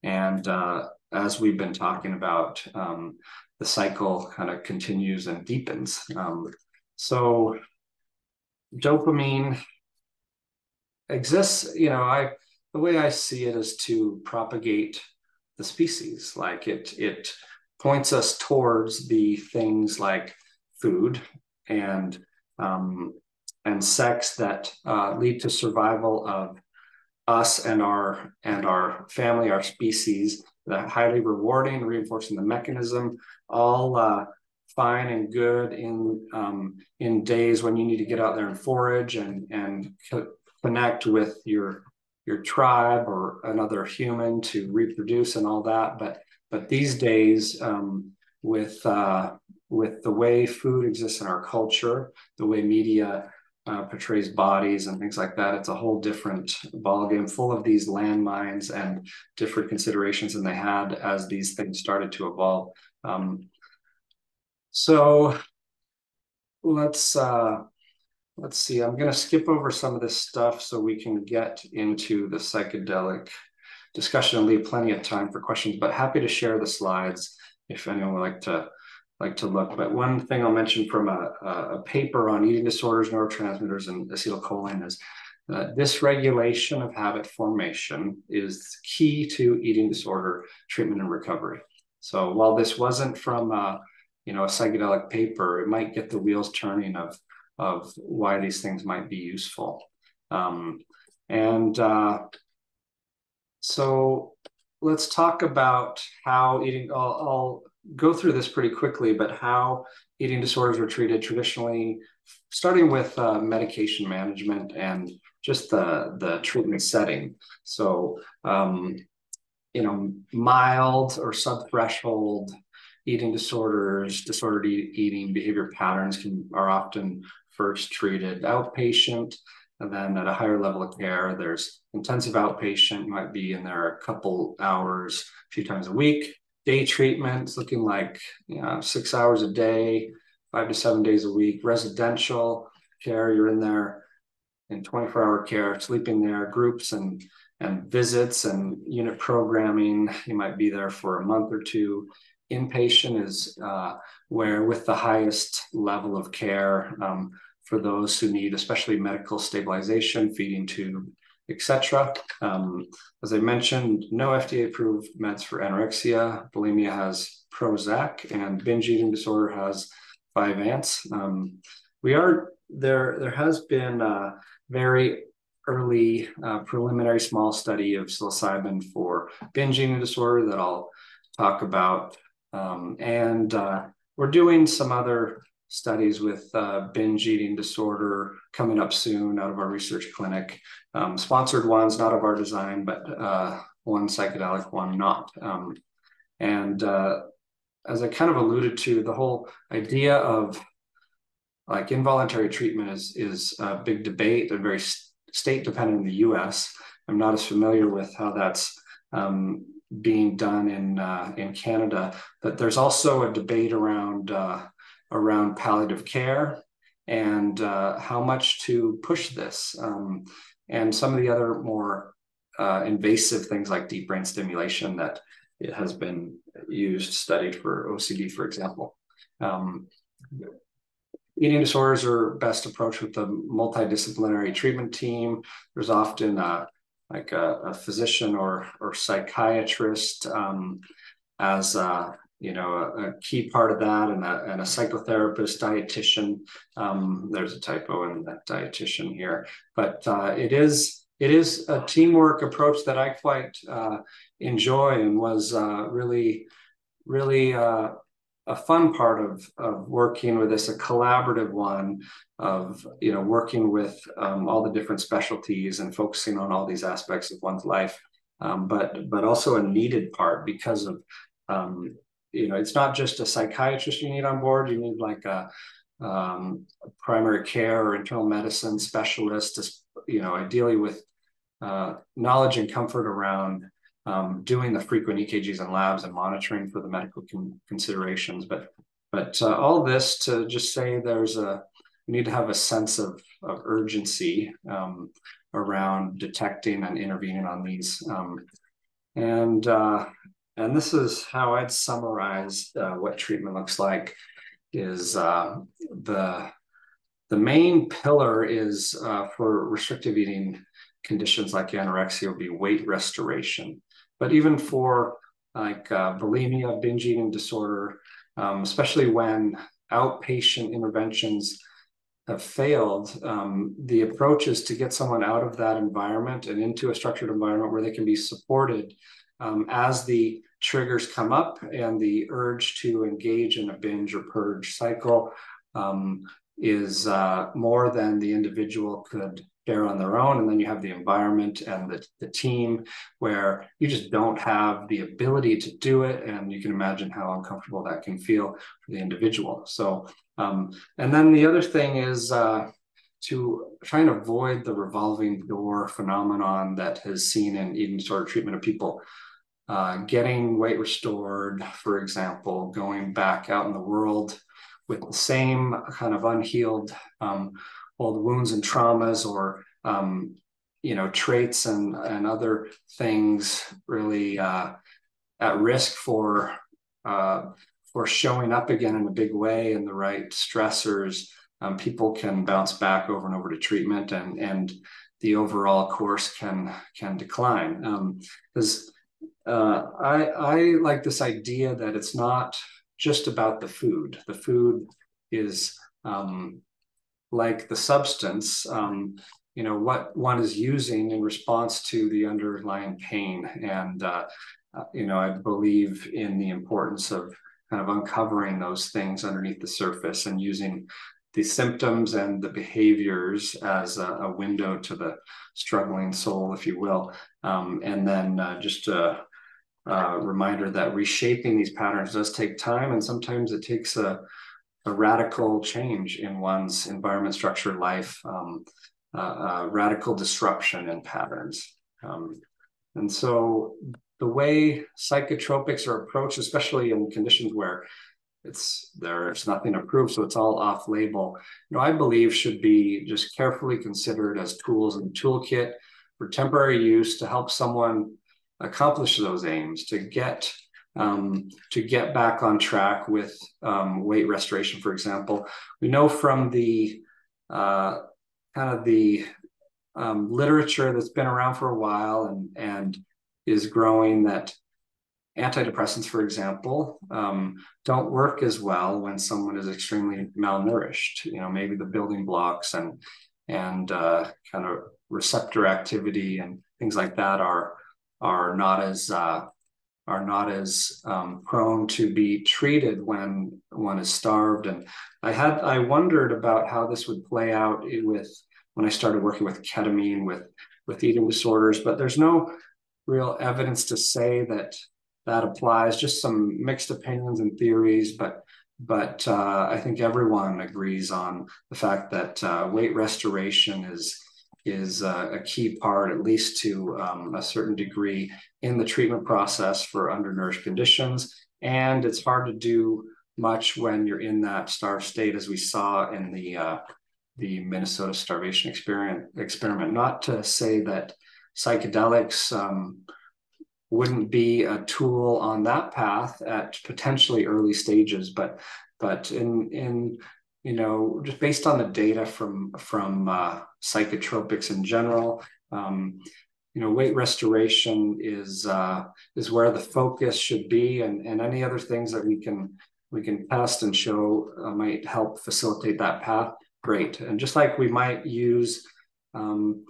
And uh, as we've been talking about, um, the cycle kind of continues and deepens. Um, so, dopamine exists you know i the way i see it is to propagate the species. Like it it points us towards the things like food and um, and sex that uh, lead to survival of us and our and our family our species. That highly rewarding reinforcing the mechanism all uh, fine and good in um, in days when you need to get out there and forage and and connect with your your tribe or another human to reproduce and all that. But but these days, um, with uh, with the way food exists in our culture, the way media uh, portrays bodies and things like that, it's a whole different ballgame, full of these landmines and different considerations than they had as these things started to evolve. Um, so let's uh, let's see, I'm going to skip over some of this stuff so we can get into the psychedelic discussion and leave plenty of time for questions, but happy to share the slides if anyone would like to like to look. But one thing I'll mention from a, a paper on eating disorders, neurotransmitters, and acetylcholine is uh, regulation of habit formation is key to eating disorder treatment and recovery. So while this wasn't from a, you know a psychedelic paper, it might get the wheels turning of of why these things might be useful. Um, and uh, so let's talk about how eating, I'll, I'll, go through this pretty quickly, but how eating disorders were treated traditionally, starting with uh, medication management and just the the treatment setting. So, um, you know, mild or subthreshold eating disorders, disordered eating behavior patterns can are often first treated outpatient. And then at a higher level of care, there's intensive outpatient, might be in there a couple hours, a few times a week. Day treatments looking like you know, six hours a day, five to seven days a week. Residential care, you're in there in 24 hour care, sleeping there, groups and and visits and unit programming. You might be there for a month or two. Inpatient is uh, where, with the highest level of care um, for those who need, especially medical stabilization, feeding tube, etc. Um, as I mentioned, no FDA-approved meds for anorexia. Bulimia has Prozac, and binge eating disorder has Vyvanse. Um, we are there. There has been a very early uh, preliminary small study of psilocybin for binge eating disorder that I'll talk about um, and uh, we're doing some other studies with uh, binge eating disorder coming up soon out of our research clinic. Um, sponsored ones, not of our design, but uh, one psychedelic, one not. Um, and uh, as I kind of alluded to, the whole idea of like involuntary treatment is is a big debate and very state dependent in the U.S. I'm not as familiar with how that's um, being done in uh, in Canada. But there's also a debate around uh, around palliative care and uh, how much to push this, um, and some of the other more uh, invasive things like deep brain stimulation that it has been used studied for OCD, for example. Um, eating disorders are best approached with a multidisciplinary treatment team. There's often a like a, a physician or or psychiatrist um, as a, you know a, a, key part of that, and a, and a psychotherapist, dietitian. Um, there's a typo in that dietitian here, but uh, it is it is a teamwork approach that I quite uh, enjoy and was uh, really really uh, a fun part of of working with this, a collaborative one of you know working with um, all the different specialties and focusing on all these aspects of one's life, um, but but also a needed part because of um, you know it's not just a psychiatrist you need on board. You need like a, um, primary care or internal medicine specialist, to, you know, ideally with uh, knowledge and comfort around um, doing the frequent EKGs and labs and monitoring for the medical con- considerations. But but uh, all this to just say there's a we need to have a sense of, of urgency um, around detecting and intervening on these. Um, and uh, and this is how I'd summarize uh, what treatment looks like. Is uh, the the main pillar is uh, for restrictive eating conditions like anorexia would be weight restoration. But even for like uh, bulimia, binge eating disorder, um, especially when outpatient interventions have failed, um, the approach is to get someone out of that environment and into a structured environment where they can be supported um, as the triggers come up and the urge to engage in a binge or purge cycle um, is uh, more than the individual could bear on their own. And then you have the environment and the, the team where you just don't have the ability to do it. And you can imagine how uncomfortable that can feel for the individual. So, um, and then the other thing is uh, to try and avoid the revolving door phenomenon that has seen in eating disorder treatment of people uh, getting weight restored, for example, going back out in the world with the same kind of unhealed um, old wounds and traumas or um, you know traits and and other things really uh, at risk for uh, for showing up again in a big way and the right stressors um, people can bounce back over and over to treatment and and the overall course can can decline. Because um, uh, I I like this idea that it's not just about the food the food is um, like the substance, um, you know, what one is using in response to the underlying pain. And, uh, uh, you know, I believe in the importance of kind of uncovering those things underneath the surface and using the symptoms and the behaviors as a, a window to the struggling soul, if you will. Um, and then uh, just a, a, reminder that reshaping these patterns does take time, and sometimes it takes a, a radical change in one's environment, structure, life, um, uh, radical disruption in patterns. Um, and so the way psychotropics are approached, especially in conditions where it's there's nothing approved, so it's all off label, you know, I believe should be just carefully considered as tools in the toolkit for temporary use to help someone accomplish those aims, to get um, to get back on track with um, weight restoration, for example. We know from the uh, kind of the um, literature that's been around for a while and and is growing that antidepressants, for example, um, don't work as well when someone is extremely malnourished. You know, maybe the building blocks and and uh, kind of receptor activity and things like that are are not as uh, are not as um, prone to be treated when one is starved. And I had I wondered about how this would play out with when I started working with ketamine with with eating disorders, but there's no real evidence to say that that applies. Just some mixed opinions and theories, but but uh, I think everyone agrees on the fact that uh, weight restoration is is uh, a key part, at least to um, a certain degree, in the treatment process for undernourished conditions. And it's hard to do much when you're in that starved state, as we saw in the uh, the Minnesota starvation experiment. Experiment. Not to say that psychedelics um, wouldn't be a tool on that path at potentially early stages, but but in in you know just based on the data from from uh, psychotropics in general, um, you know weight restoration is uh, is where the focus should be, and and any other things that we can we can test and show uh, might help facilitate that path. Great, and just like we might use um,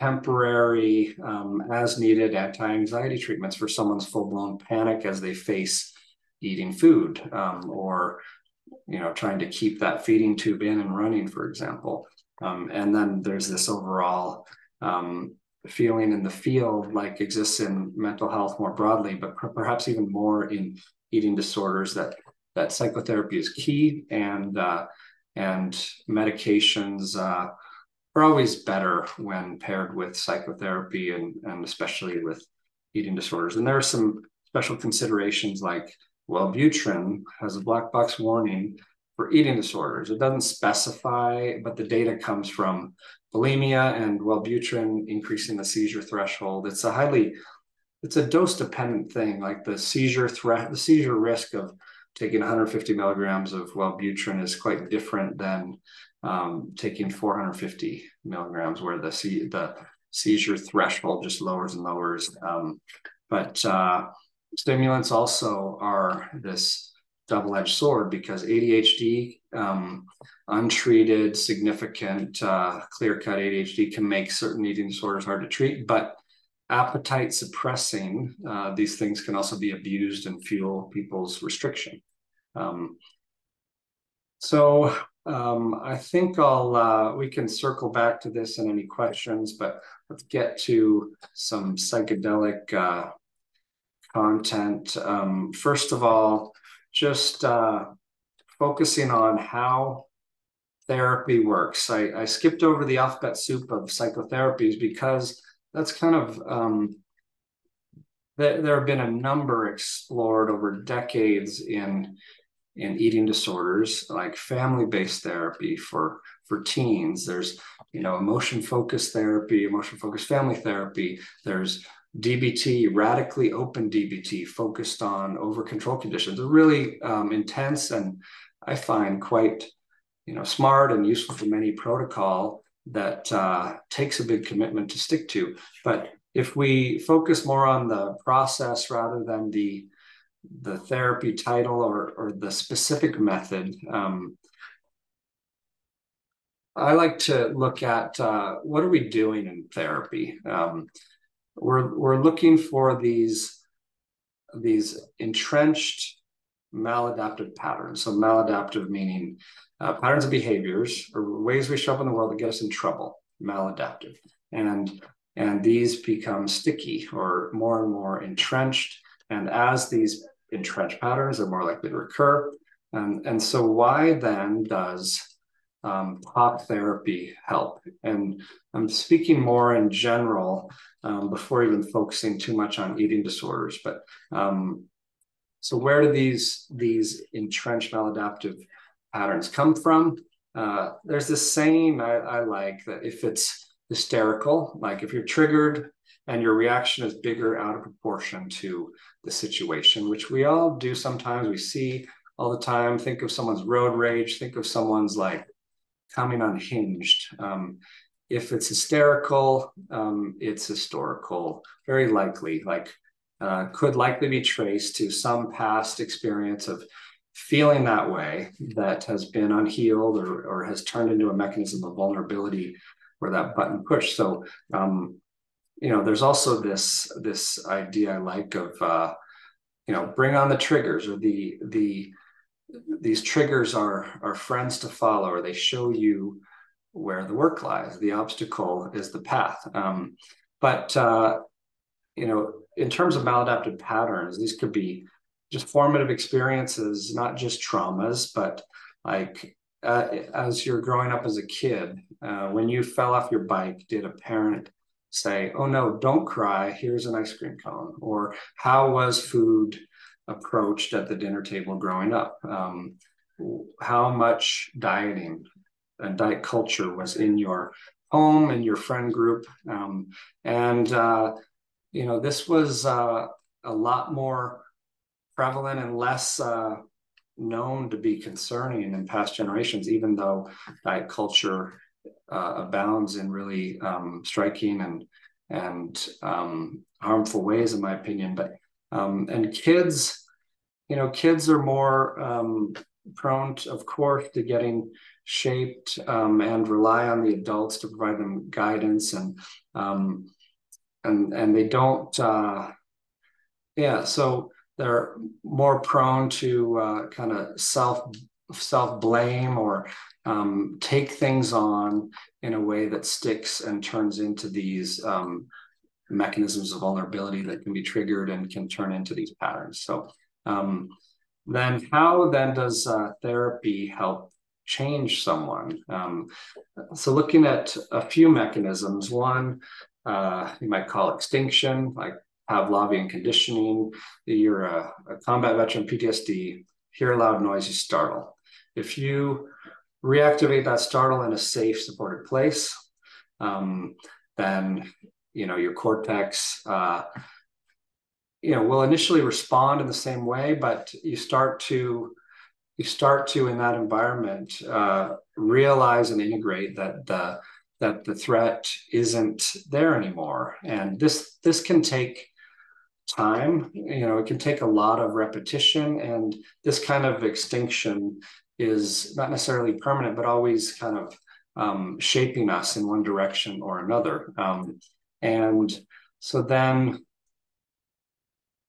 temporary, um, as needed anti-anxiety treatments for someone's full-blown panic as they face eating food um, or you know trying to keep that feeding tube in and running for example um, and then there's this overall um, feeling in the field like exists in mental health more broadly but perhaps even more in eating disorders that that psychotherapy is key and uh, and medications uh, are always better when paired with psychotherapy and, and especially with eating disorders. And there are some special considerations like Wellbutrin has a black box warning for eating disorders. It doesn't specify, but the data comes from bulimia and Wellbutrin increasing the seizure threshold. It's a highly, it's a dose dependent thing. Like the seizure threat, the seizure risk of taking 150 milligrams of Wellbutrin is quite different than um, taking 450 milligrams, where the the seizure threshold just lowers and lowers. Um, but uh, stimulants also are this double-edged sword because ADHD, um, untreated, significant, uh, clear-cut ADHD can make certain eating disorders hard to treat, but appetite suppressing uh, these things can also be abused and fuel people's restriction. Um, so um, I think I'll uh, we can circle back to this and any questions, but let's get to some psychedelic uh, content. Um, first of all, just uh, focusing on how therapy works. I, I, skipped over the alphabet soup of psychotherapies because that's kind of um, there, have been a number explored over decades in in eating disorders like family-based therapy for for teens there's you know emotion focused therapy emotion focused family therapy there's dbt radically open dbt focused on over control conditions a really um, intense and i find quite you know smart and useful for many protocol that uh, takes a big commitment to stick to but if we focus more on the process rather than the the therapy title or, or the specific method, um, I like to look at uh, what are we doing in therapy. Um, we're we're looking for these these entrenched maladaptive patterns. So maladaptive meaning uh, patterns of behaviors or ways we show up in the world that get us in trouble. Maladaptive, and and these become sticky or more and more entrenched. And as these entrenched patterns are more likely to recur, and and so why then does um, talk therapy help? And I'm speaking more in general um, before even focusing too much on eating disorders. But um, so where do these these entrenched maladaptive patterns come from? Uh, there's this saying I, I like that if it's hysterical, like if you're triggered and your reaction is bigger out of proportion to the situation, which we all do sometimes. We see all the time. Think of someone's road rage. Think of someone's like coming unhinged. Um, if it's hysterical, um, it's historical, very likely, like uh, could likely be traced to some past experience of feeling that way that has been unhealed or, or has turned into a mechanism of vulnerability where that button pushed. So, um, you know, there's also this this idea I like of, uh, you know, bring on the triggers or the the these triggers are are friends to follow or they show you where the work lies. The obstacle is the path. Um, but uh, you know in terms of maladaptive patterns these could be just formative experiences not just traumas but like uh, as you're growing up as a kid uh, when you fell off your bike did a parent say oh no don't cry. Here's an ice cream cone. Or how was food approached at the dinner table growing up. Um, how much dieting and diet culture was in your home and your friend group. Um, and, uh, you know, this was uh, a lot more prevalent and less uh, known to be concerning in past generations, even though diet culture uh, abounds in really um, striking and and um, harmful ways, in my opinion. But um, and kids, you know, kids are more um, prone, to, of course, to getting shaped um, and rely on the adults to provide them guidance and um, and and they don't. Uh, yeah, so they're more prone to uh, kind of self self blame or um, take things on in a way that sticks and turns into these um, mechanisms of vulnerability that can be triggered and can turn into these patterns. So, um, then how then does uh, therapy help change someone? Um, so, looking at a few mechanisms, one uh, you might call extinction, like Pavlovian conditioning. You're a, a combat veteran, PTSD, hear a loud noise, you startle. If you reactivate that startle in a safe, supported place, um, then you know your cortex uh, you know will initially respond in the same way but you start to you start to in that environment uh, realize and integrate that the that the threat isn't there anymore. And this this can take time you know it can take a lot of repetition and this kind of extinction is not necessarily permanent but always kind of um, shaping us in one direction or another. Um, and so then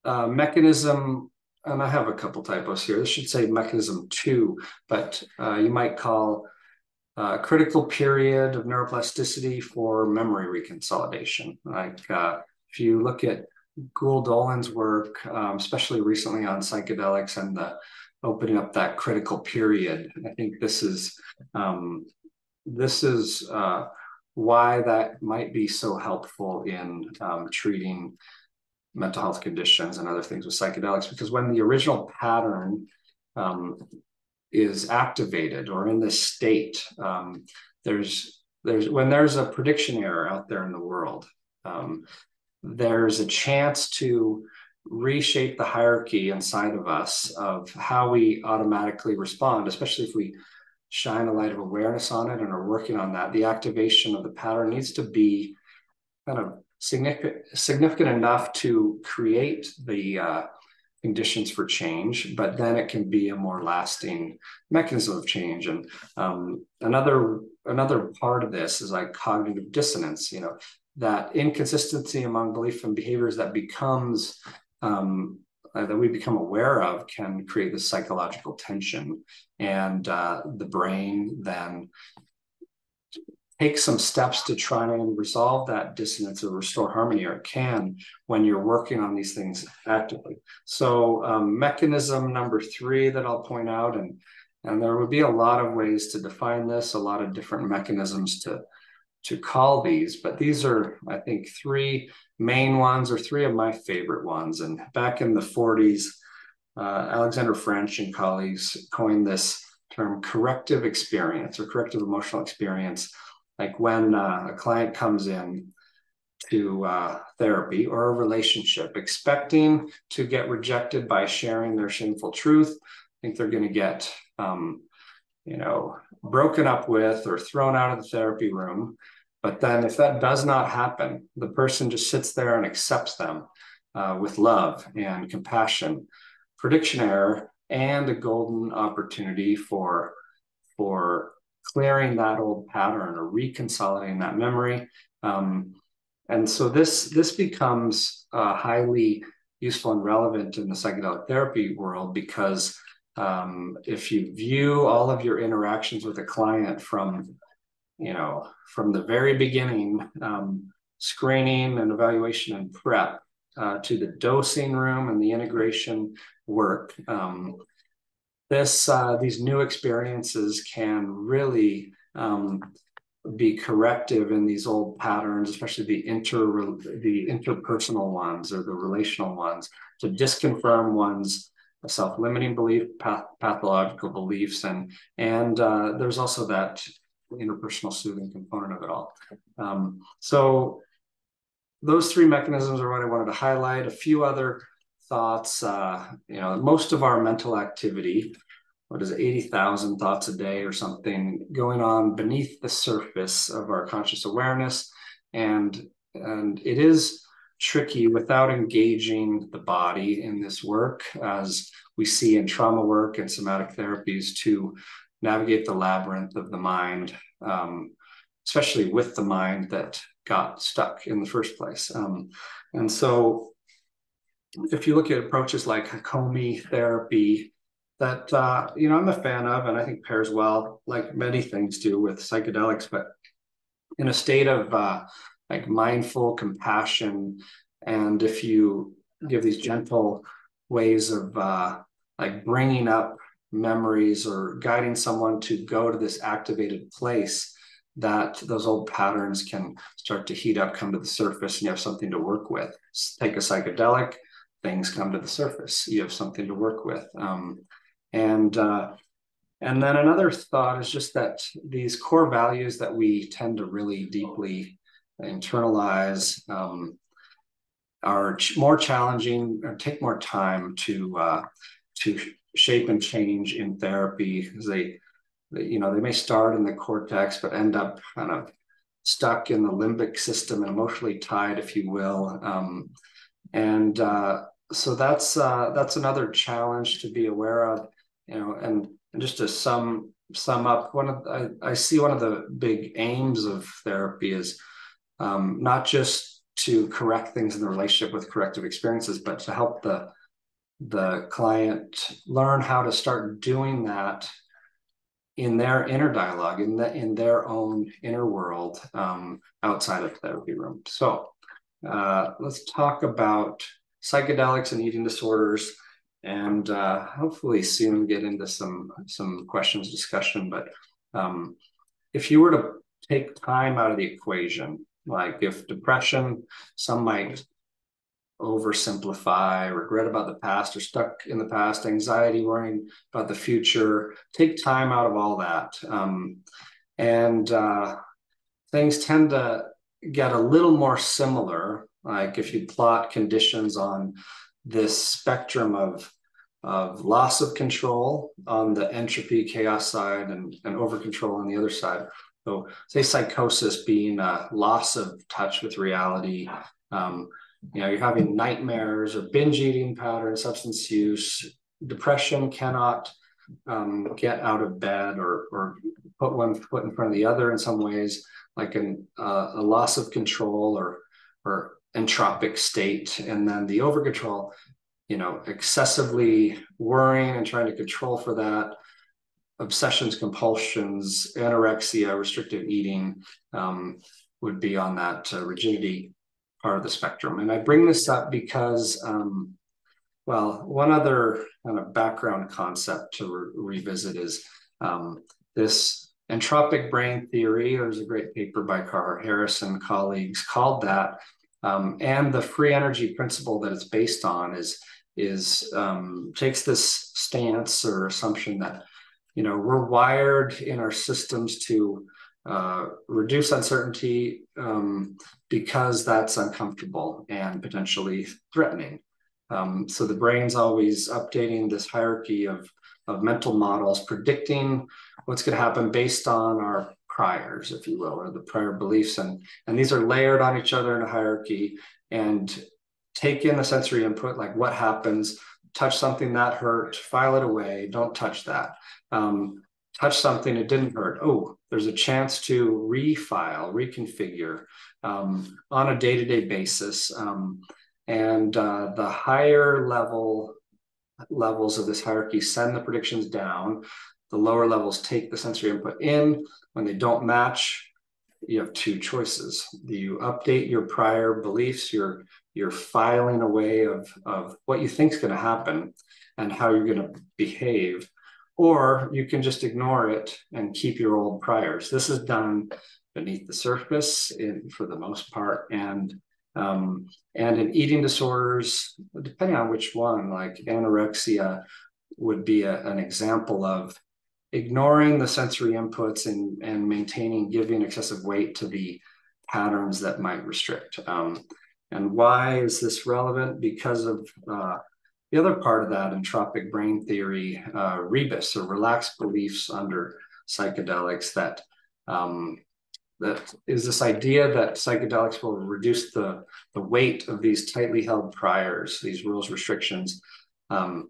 uh, mechanism, and I have a couple typos here. This should say mechanism two, but uh, you might call uh, critical period of neuroplasticity for memory reconsolidation. Like uh, if you look at Gül Dölen's work, um, especially recently on psychedelics and the opening up that critical period, I think this is um, this is uh, why that might be so helpful in um, treating mental health conditions and other things with psychedelics because when the original pattern um, is activated or in this state um, there's there's when there's a prediction error out there in the world um, there's a chance to reshape the hierarchy inside of us of how we automatically respond especially if we shine a light of awareness on it and are working on that, the activation of the pattern needs to be kind of significant significant enough to create the uh, conditions for change, but then it can be a more lasting mechanism of change. And um, another another part of this is like cognitive dissonance. You know, that inconsistency among belief and behaviors that becomes um, uh, that we become aware of can create this psychological tension and uh, the brain then takes some steps to try and resolve that dissonance or restore harmony, or it can when you're working on these things actively. So, um, mechanism number three that I'll point out, and and there would be a lot of ways to define this, a lot of different mechanisms to to call these, but these are, I think, three main ones or three of my favorite ones. And back in the 40s, uh, Alexander French and colleagues coined this term corrective experience or corrective emotional experience like when uh, a client comes in to uh, therapy or a relationship expecting to get rejected by sharing their shameful truth i think they're going to get um, you know broken up with or thrown out of the therapy room but then if that does not happen the person just sits there and accepts them uh, with love and compassion prediction error and a golden opportunity for for clearing that old pattern or reconsolidating that memory. Um, and so this this becomes uh, highly useful and relevant in the psychedelic therapy world because um, if you view all of your interactions with a client from you know from the very beginning um, screening and evaluation and prep uh, to the dosing room and the integration work um, this uh, these new experiences can really um, be corrective in these old patterns, especially the inter the interpersonal ones or the relational ones, to disconfirm one's self-limiting belief, path, pathological beliefs, and and uh, there's also that interpersonal soothing component of it all. Um, so those three mechanisms are what I wanted to highlight. A few other thoughts. Uh, you know, most of our mental activity, what is it, 80,000 thoughts a day or something going on beneath the surface of our conscious awareness. And, and it is tricky without engaging the body in this work, as we see in trauma work and somatic therapies, to navigate the labyrinth of the mind, um, especially with the mind that got stuck in the first place. Um, and so if you look at approaches like Hakomi therapy, that uh, you know I'm a fan of, and I think pairs well, like many things do with psychedelics, but in a state of uh, like mindful compassion, and if you give these gentle ways of uh, like bringing up memories or guiding someone to go to this activated place that those old patterns can start to heat up, come to the surface, and you have something to work with. Take a psychedelic, things come to the surface. You have something to work with. Um, and uh, and then another thought is just that these core values that we tend to really deeply internalize um, are ch- more challenging or take more time to uh, to shape and change in therapy because they, they, you know, they may start in the cortex but end up kind of stuck in the limbic system and emotionally tied, if you will. Um, and uh, so that's uh, that's another challenge to be aware of, you know. And, and just to sum sum up, one of I, I see one of the big aims of therapy is um, not just to correct things in the relationship with corrective experiences, but to help the the client learn how to start doing that in their inner dialogue, in the in their own inner world um, outside of the therapy room. So uh, let's talk about psychedelics and eating disorders, and uh, hopefully soon get into some some questions discussion. But um, if you were to take time out of the equation, like if depression, some might oversimplify, regret about the past or stuck in the past, anxiety, worrying about the future. Take time out of all that. Um, and uh, things tend to get a little more similar like if you plot conditions on this spectrum of of loss of control on the entropy chaos side and, and over control on the other side. So say psychosis being a loss of touch with reality. Um, you know, you're having nightmares or binge eating patterns, substance use, depression cannot um, get out of bed or, or put one foot in front of the other in some ways, like an, uh, a loss of control or, or entropic state. And then the over control you know, excessively worrying and trying to control for that, obsessions, compulsions, anorexia, restrictive eating um, would be on that uh, rigidity part of the spectrum. And I bring this up because, um, well, one other kind of background concept to re revisit is um, this entropic brain theory. There's a great paper by Carhart Harris and colleagues called that. Um, and the free energy principle that it's based on is is um, takes this stance or assumption that you know we're wired in our systems to uh, reduce uncertainty um, because that's uncomfortable and potentially threatening. Um, so the brain's always updating this hierarchy of of mental models, predicting what's going to happen based on our priors, if you will, or the prior beliefs, and and these are layered on each other in a hierarchy. And take in the sensory input, like what happens, touch something that hurt, file it away, don't touch that. Um, touch something it didn't hurt. Oh, there's a chance to refile, reconfigure um, on a day-to-day basis. Um, and uh, the higher level levels of this hierarchy send the predictions down. The lower levels take the sensory input in. When they don't match, you have two choices. You update your prior beliefs, your you're filing away of, of what you think is going to happen and how you're going to behave, or you can just ignore it and keep your old priors. This is done beneath the surface in, for the most part, and um, and in eating disorders, depending on which one, like anorexia would be a, an example of ignoring the sensory inputs and, and maintaining, giving excessive weight to the patterns that might restrict. Um, and why is this relevant? Because of uh, the other part of that entropic brain theory, uh, REBUS or relaxed beliefs under psychedelics that um, that is this idea that psychedelics will reduce the, the weight of these tightly held priors, these rules, restrictions. Um,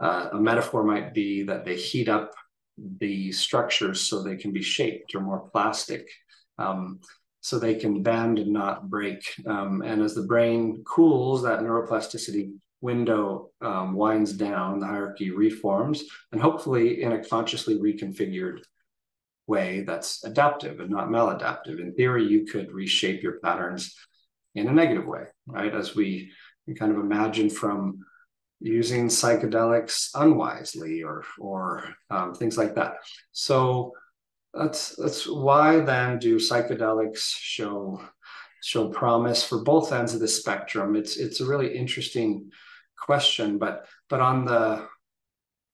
uh, a metaphor might be that they heat up the structures so they can be shaped or more plastic. Um, so they can bend and not break. Um, and as the brain cools, that neuroplasticity window um, winds down, the hierarchy reforms, and hopefully in a consciously reconfigured way that's adaptive and not maladaptive. In theory, you could reshape your patterns in a negative way, right? As we kind of imagine from using psychedelics unwisely or or um, things like that. So that's that's why then do psychedelics show show promise for both ends of the spectrum it's it's a really interesting question but but on the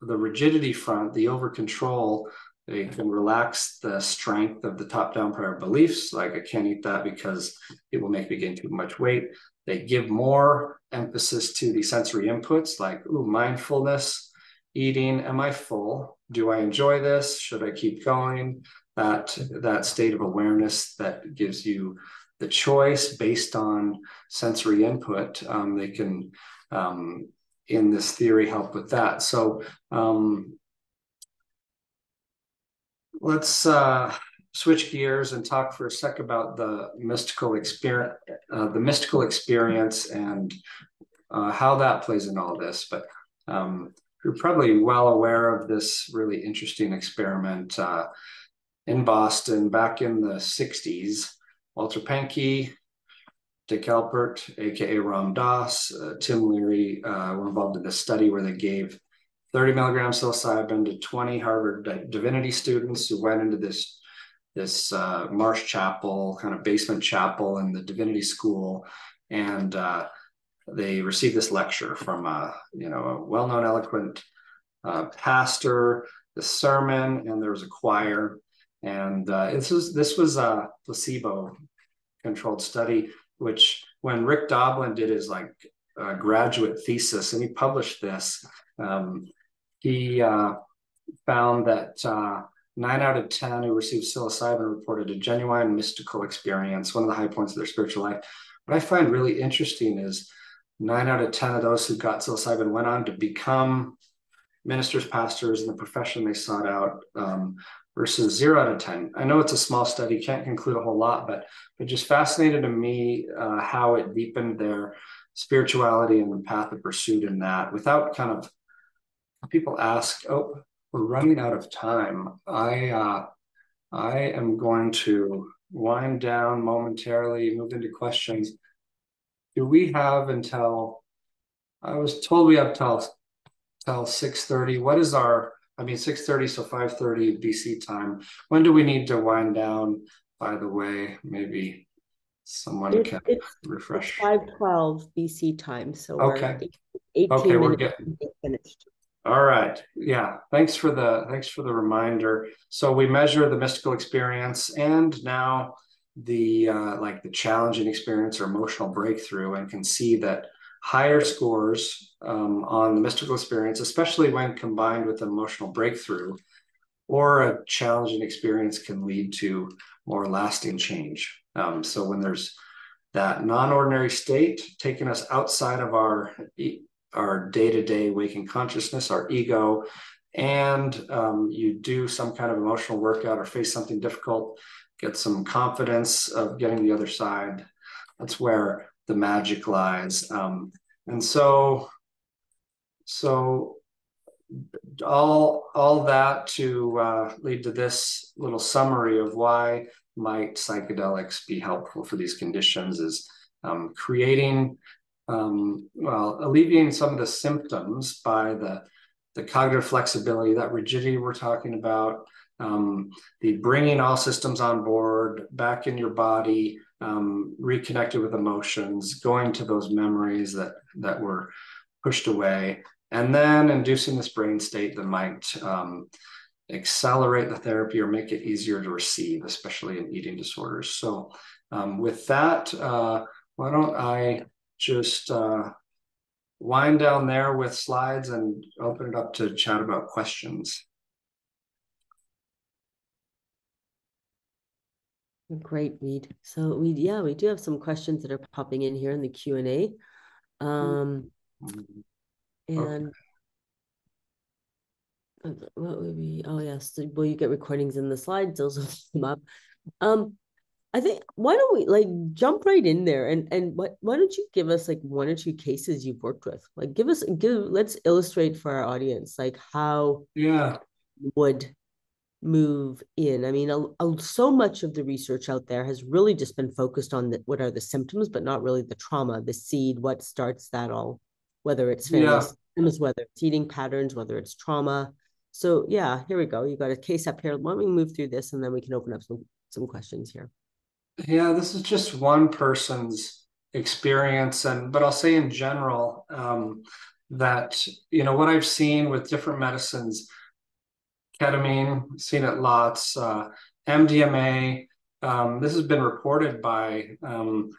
the rigidity front the over control they can relax the strength of the top down prior beliefs like i can't eat that because it will make me gain too much weight. They give more emphasis to the sensory inputs like ooh mindfulness eating am i full? Do i enjoy this? Should i keep going? That that state of awareness that gives you the choice based on sensory input um, they can um, in this theory help with that so um, let's uh, switch gears and talk for a sec about the mystical experience uh, the mystical experience and uh, how that plays in all this but um, you're probably well aware of this really interesting experiment uh, in Boston back in the 60s. Walter Pahnke, Dick Alpert, aka Ram Dass, uh, Tim Leary uh, were involved in this study where they gave 30 milligrams psilocybin to 20 Harvard divinity students who went into this this uh, Marsh Chapel, kind of basement chapel in the divinity school, and uh, they received this lecture from a you know a well-known eloquent uh, pastor the sermon and there was a choir. And uh, this was this was a placebo controlled study which when rick doblin did his like uh, graduate thesis and he published this um, he uh, found that uh, nine out of ten who received psilocybin reported a genuine mystical experience one of the high points of their spiritual life. What i find really interesting is nine out of 10 of those who got psilocybin went on to become ministers, pastors in the profession they sought out um, versus zero out of 10. I know it's a small study, can't conclude a whole lot, but it just fascinated to me uh, how it deepened their spirituality and the path of pursuit in that without kind of people ask, oh, we're running out of time. I uh, I am going to wind down momentarily, move into questions. Do we have until I was told we have till till 6:30. What is our I mean 6:30, so 5:30 BC time. When do we need to wind down? By the way, maybe someone It- can it's- refresh. Five twelve BC time, so we're Okay. eight- eighteen Okay, we're minutes to get finished. All right. Yeah. Thanks for the thanks for the reminder. So we measure the mystical experience and now the uh, like the challenging experience or emotional breakthrough and can see that higher scores um, on the mystical experience, especially when combined with emotional breakthrough or a challenging experience can lead to more lasting change. Um, so when there's that non-ordinary state taking us outside of our our day-to-day waking consciousness, our ego, and um, you do some kind of emotional workout or face something difficult, get some confidence of getting the other side. That's where the magic lies. Um, and so, so all all that to uh, lead to this little summary of why might psychedelics be helpful for these conditions is um, creating um, well, alleviating some of the symptoms by the, the cognitive flexibility, that rigidity we're talking about, um, the bringing all systems on board, back in your body, um, reconnected with emotions, going to those memories that that were pushed away, and then inducing this brain state that might um, accelerate the therapy or make it easier to receive, especially in eating disorders. So, um, with that, uh, why don't I just uh, wind down there with slides and open it up to chat about questions. Great, Reid. So we, yeah, we do have some questions that are popping in here in the Q and A. Um, and uh, what would be, oh yes, will you get recordings in the slides? Those will come up. Um, I think why don't we like jump right in there and and what why don't you give us like one or two cases you've worked with? Like give us give let's illustrate for our audience like how yeah would move in. I mean, a, a, so much of the research out there has really just been focused on the, what are the symptoms, but not really the trauma, the seed, what starts that all, whether it's family Yeah. systems, whether it's eating patterns, whether it's trauma. So yeah, here we go. You got a case up here. Why don't we move through this and then we can open up some some questions here. yeah this is just one person's experience and but i'll say in general um, that you know what i've seen with different medicines ketamine seen it lots uh, mdma um, this has been reported by um,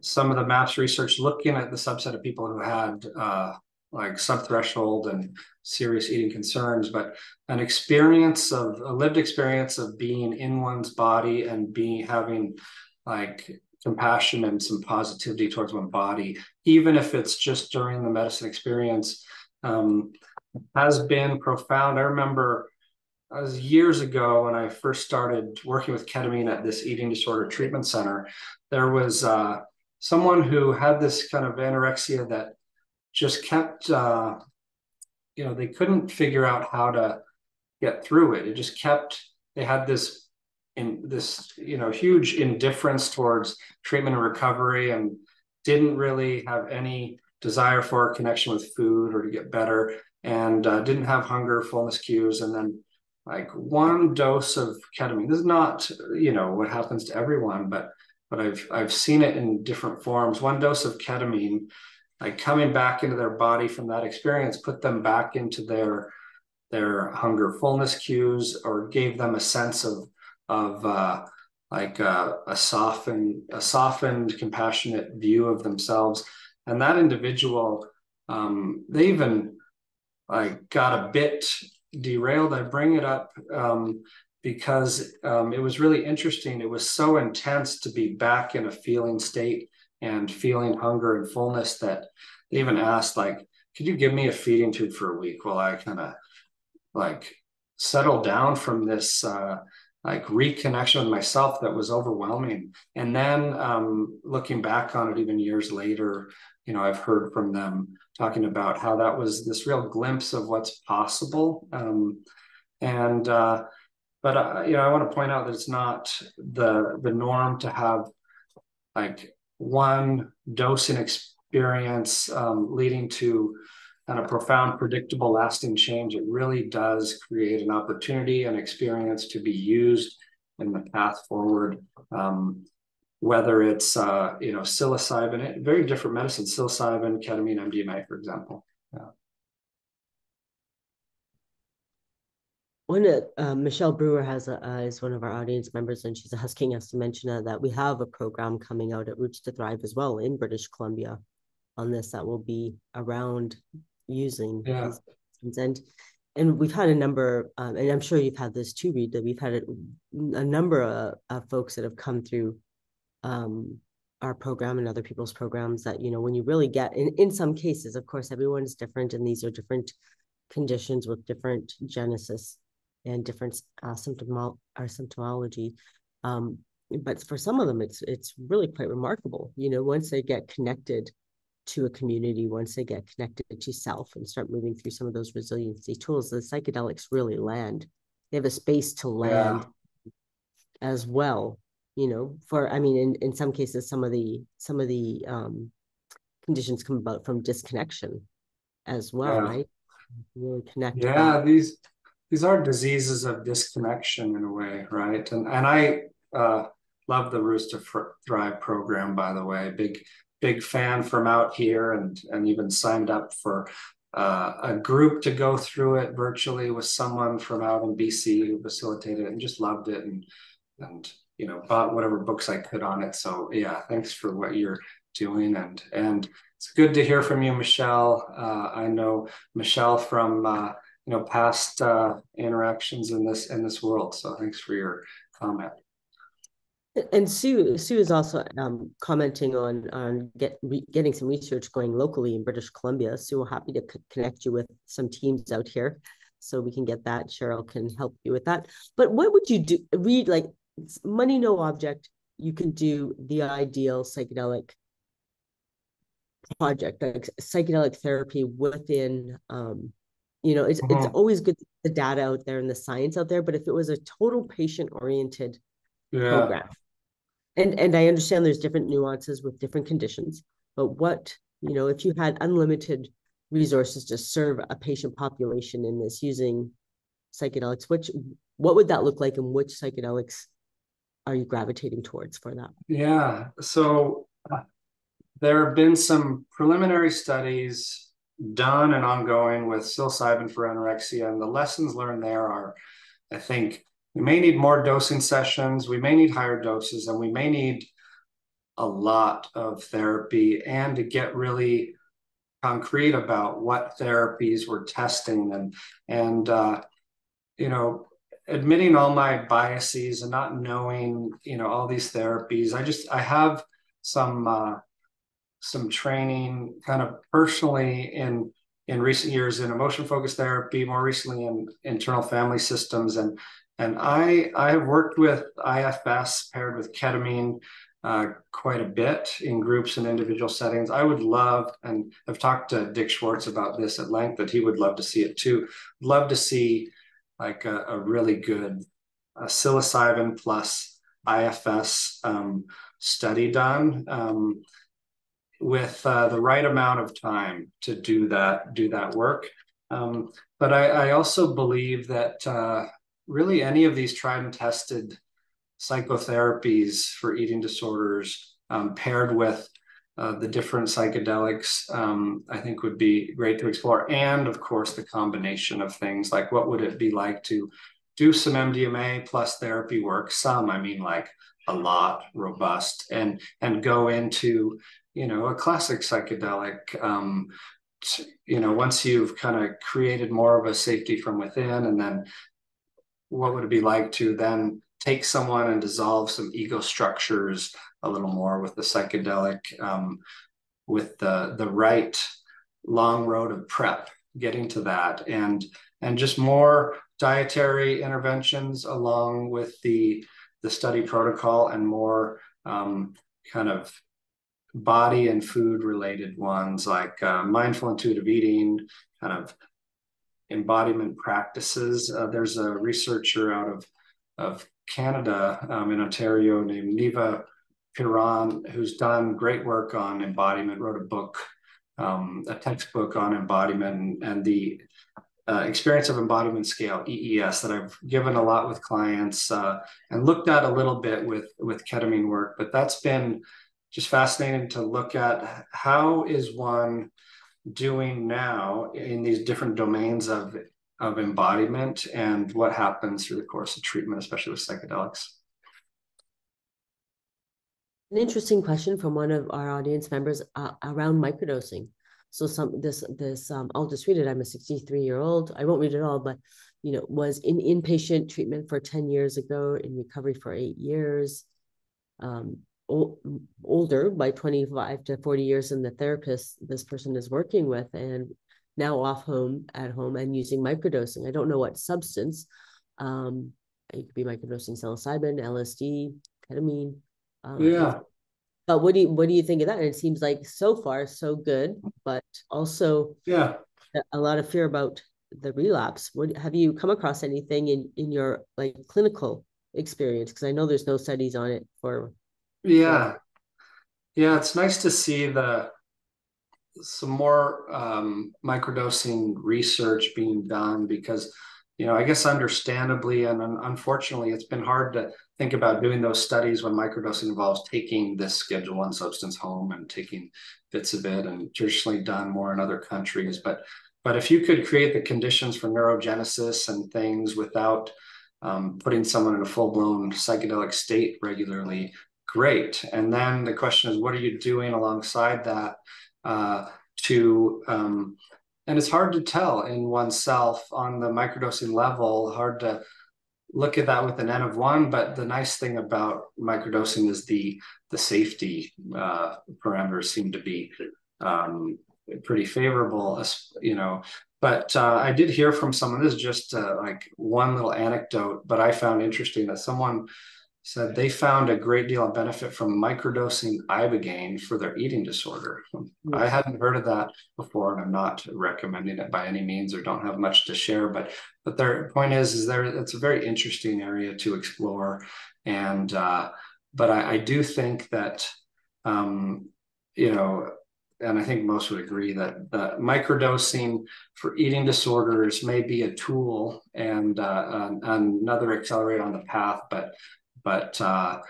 some of the maps research looking at the subset of people who had uh, like subthreshold and serious eating concerns, but an experience of a lived experience of being in one's body and being having like compassion and some positivity towards one body, even if it's just during the medicine experience, um, has been profound. I remember Was years ago when I first started working with ketamine at this eating disorder treatment center. There was uh, someone who had this kind of anorexia that just kept uh, you know they couldn't figure out how to get through it it just kept they had this in this you know huge indifference towards treatment and recovery and didn't really have any desire for a connection with food or to get better and uh, didn't have hunger fullness cues and then like one dose of ketamine. This is not you know what happens to everyone but but i've i've seen it in different forms. One dose of ketamine like coming back into their body from that experience put them back into their their hunger fullness cues or gave them a sense of of uh, like uh, a softened a softened compassionate view of themselves. And that individual um, they even like got a bit derailed i bring it up um, because um, it was really interesting it was so intense to be back in a feeling state and feeling hunger and fullness that they even asked like could you give me a feeding tube for a week while i kind of like settle down from this uh like reconnection with myself that was overwhelming. And then um, looking back on it even years later, you know, I've heard from them talking about how that was this real glimpse of what's possible. Um, and uh, but uh, you know, I want to point out that it's not the the norm to have like one dosing experience um, leading to kind of profound, predictable, lasting change. It really does create an opportunity and experience to be used in the path forward. Um, whether it's uh, you know psilocybin, very different medicines, psilocybin, ketamine, MDMA, for example. Yeah. One uh, Michelle Brewer has a, uh, is one of our audience members, and she's asking us to mention uh, that we have a program coming out at Roots to Thrive as well in British Columbia on this that will be around using yeah. and and we've had a number, um, and I'm sure you've had this too, Reid, that we've had a, a number of, of, folks that have come through um, our program and other people's programs that, you know, when you really get, in, in some cases, of course, everyone is different and these are different conditions with different genesis and different uh, symptom or symptomology. Um, but for some of them, it's it's really quite remarkable. You know, once they get connected to a community, once they get connected to self and start moving through some of those resiliency tools, the psychedelics really land. They have a space to land yeah. as well. You know, for I mean, in in some cases, some of the some of the um, conditions come about from disconnection as well, yeah. right? Really connect. Yeah, these these are diseases of disconnection in a way, right? And and I uh, love the Roots to Thrive program, by the way. Big big fan from out here, and and even signed up for uh, a group to go through it virtually with someone from out in BC who facilitated it, and just loved it, and and you know bought whatever books I could on it. So yeah, thanks for what you're doing, and and it's good to hear from you, Michelle. Uh, I know Michelle from uh, you know past uh, interactions in this in this world. So thanks for your comment. And Sue Sue is also um, commenting on on get re, getting some research going locally in British Columbia. Sue, we're happy to connect you with some teams out here, so we can get that. Cheryl can help you with that. But what would you do? Reid like money no object. You can do the ideal psychedelic project, like psychedelic therapy within um, you know, it's it's uh-huh. always good the data out there and the science out there, but if it was a total patient oriented yeah. program, and and I understand there's different nuances with different conditions, but what you know, if you had unlimited resources to serve a patient population in this using psychedelics, which what would that look like, and which psychedelics are you gravitating towards for that? Yeah, so uh, there have been some preliminary studies done and ongoing with psilocybin for anorexia. And the lessons learned there are, I think, we may need more dosing sessions, we may need higher doses, and we may need a lot of therapy and to get really concrete about what therapies we're testing and and uh, you know admitting all my biases and not knowing you know all these therapies i just i have some uh, some training kind of personally in in recent years in emotion focused therapy more recently in internal family systems. And and i i have worked with ifs paired with ketamine uh, quite a bit in groups and individual settings. I would love and i've talked to dick schwartz about this at length that he would love to see it too love to see like a, a really good uh, psilocybin plus ifs um, study done um, with uh, the right amount of time to do that do that work. Um, but I, I, also believe that uh, really any of these tried and tested psychotherapies for eating disorders um, paired with uh, the different psychedelics, um, I think would be great to explore. And of course, the combination of things like what would it be like to do some MDMA plus therapy work? Some, I mean, like a lot, robust, and and go into you know a classic psychedelic um, you know once you've kind of created more of a safety from within and then what would it be like to then take someone and dissolve some ego structures a little more with the psychedelic um, with the the right long road of prep getting to that and and just more dietary interventions along with the the study protocol and more um, kind of body and food related ones like uh, mindful intuitive eating, kind of embodiment practices. Uh, there's a researcher out of of Canada um, in Ontario named Niva Piran who's done great work on embodiment. Wrote a book, um, a textbook on embodiment and, the uh, experience of embodiment scale EES that I've given a lot with clients uh, and looked at a little bit with with ketamine work. But that's been just fascinating to look at how is one doing now in these different domains of of embodiment and what happens through the course of treatment, especially with psychedelics. An interesting question from one of our audience members uh, around microdosing. So some this this um, I'll just read it. I'm a 63 year old. I won't read it all, but you know was in inpatient treatment for 10 years ago, in recovery for eight years. Um, older by 25 to 40 years than the therapist this person is working with and now off home at home and using microdosing. I don't know what substance. Um, it could be microdosing psilocybin, LSD, ketamine. Um, yeah. But what do you what do you think of that? And it seems like so far so good, but also yeah, a lot of fear about the relapse. What have you come across anything in in your like clinical experience? Because I know there's no studies on it for yeah. Yeah, it's nice to see the some more um, microdosing research being done because you know i guess understandably and unfortunately it's been hard to think about doing those studies when microdosing involves taking this schedule one substance home and taking bits of it and traditionally done more in other countries but but if you could create the conditions for neurogenesis and things without um, putting someone in a full-blown psychedelic state regularly great. And then the question is, what are you doing alongside that uh, to, um, and it's hard to tell in oneself on the microdosing level, hard to look at that with an N of one, but the nice thing about microdosing is the, the safety uh, parameters seem to be um, pretty favorable, you know, but uh, I did hear from someone, this is just uh, like one little anecdote, but I found interesting that someone said they found a great deal of benefit from microdosing ibogaine for their eating disorder. Mm-hmm. I hadn't heard of that before, and I'm not recommending it by any means, or don't have much to share. But but their point is, is there it's a very interesting area to explore, and uh, but I, I do think that um, you know. And I think most would agree that the microdosing for eating disorders may be a tool and uh, another accelerator on the path, but but uh,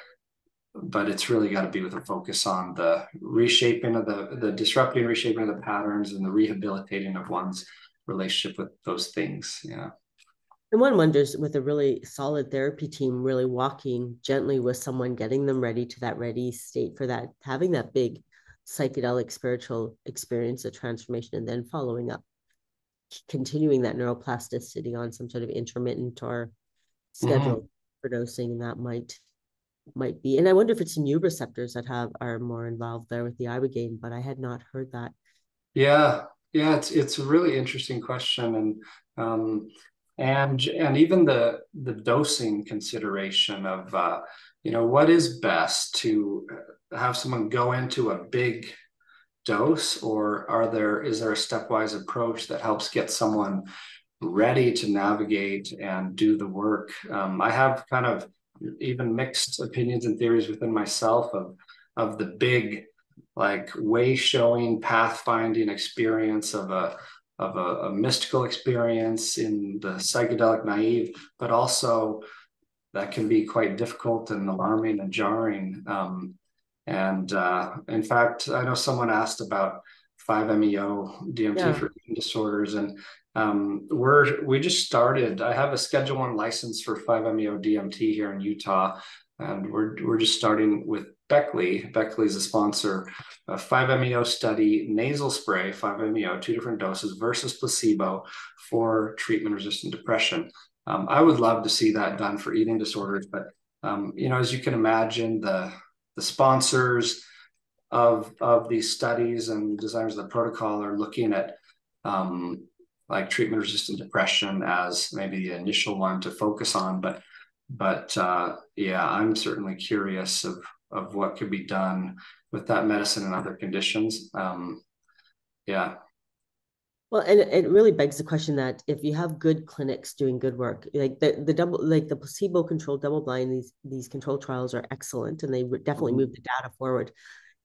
but it's really got to be with a focus on the reshaping of the the disrupting reshaping of the patterns and the rehabilitating of one's relationship with those things yeah. And one wonders with a really solid therapy team really walking gently with someone getting them ready to that ready state for that having that big psychedelic spiritual experience of transformation and then following up continuing that neuroplasticity on some sort of intermittent or schedule mm-hmm microdosing, and that might might be. And I wonder if it's new receptors that have are more involved there with the ibogaine, but I had not heard that. Yeah, yeah, it's it's a really interesting question, and um, and and even the the dosing consideration of uh, you know what is best to have someone go into a big dose or are there is there a stepwise approach that helps get someone ready to navigate and do the work. Um, I have kind of even mixed opinions and theories within myself of of the big like way showing pathfinding experience of a of a, a, mystical experience in the psychedelic naive, but also that can be quite difficult and alarming and jarring. Um, and uh, in fact, I know someone asked about 5-MeO DMT yeah. for disorders, and um, we're we just started. I have a Schedule One license for 5-MeO DMT here in Utah, and we're we're just starting with Beckley. Beckley is a sponsor. A 5-MeO study, nasal spray, 5-MeO, two different doses versus placebo for treatment-resistant depression. Um, I would love to see that done for eating disorders, but um, you know, as you can imagine, the the sponsors of of these studies and designers of the protocol are looking at um, like treatment resistant depression as maybe the initial one to focus on, but but uh, yeah, I'm certainly curious of of what could be done with that medicine and other conditions. Um, yeah. Well, and it really begs the question that if you have good clinics doing good work, like the, the double, like the placebo controlled double blind, these these control trials are excellent and they definitely mm-hmm. move the data forward.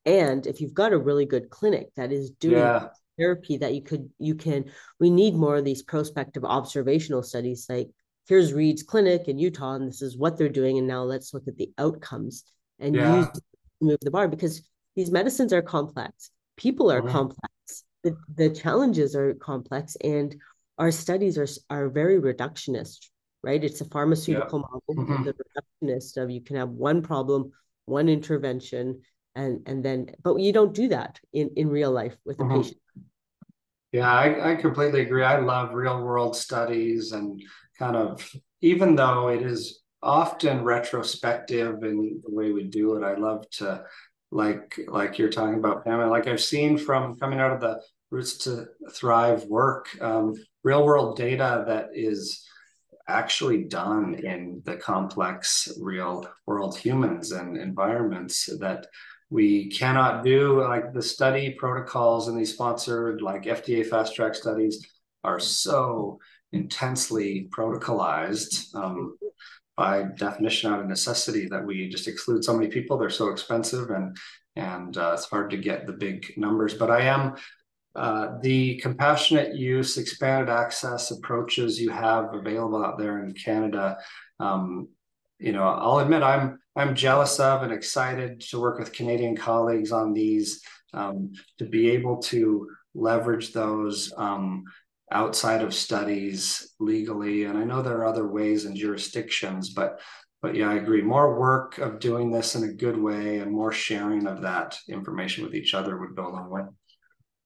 And if you've got a really good clinic that is doing yeah. Therapy that you could, you can, we need more of these prospective observational studies. Like here's Reid's clinic in Utah, and this is what they're doing. And now let's look at the outcomes and yeah. use move the bar because these medicines are complex. People are mm-hmm. complex the, the challenges are complex and our studies are are very reductionist right it's a pharmaceutical yeah. model mm-hmm. the reductionist of you can have one problem one intervention and and then but you don't do that in in real life with mm-hmm. a patient yeah I, I completely agree i love real world studies and kind of even though it is often retrospective in the way we do it i love to like like you're talking about Pam. Like I've seen from coming out of the Roots to Thrive work, um, real world data that is actually done in the complex real world humans and environments that we cannot do like the study protocols and these sponsored like FDA fast track studies are so intensely protocolized um, by definition out of necessity that we just exclude so many people. They're so expensive and and uh, it's hard to get the big numbers. But I am uh, the compassionate use, expanded access approaches you have available out there in Canada. Um, you know, I'll admit I'm I'm jealous of and excited to work with Canadian colleagues on these um, to be able to leverage those um, outside of studies legally. And I know there are other ways and jurisdictions, but but yeah, I agree. More work of doing this in a good way and more sharing of that information with each other would go a long way.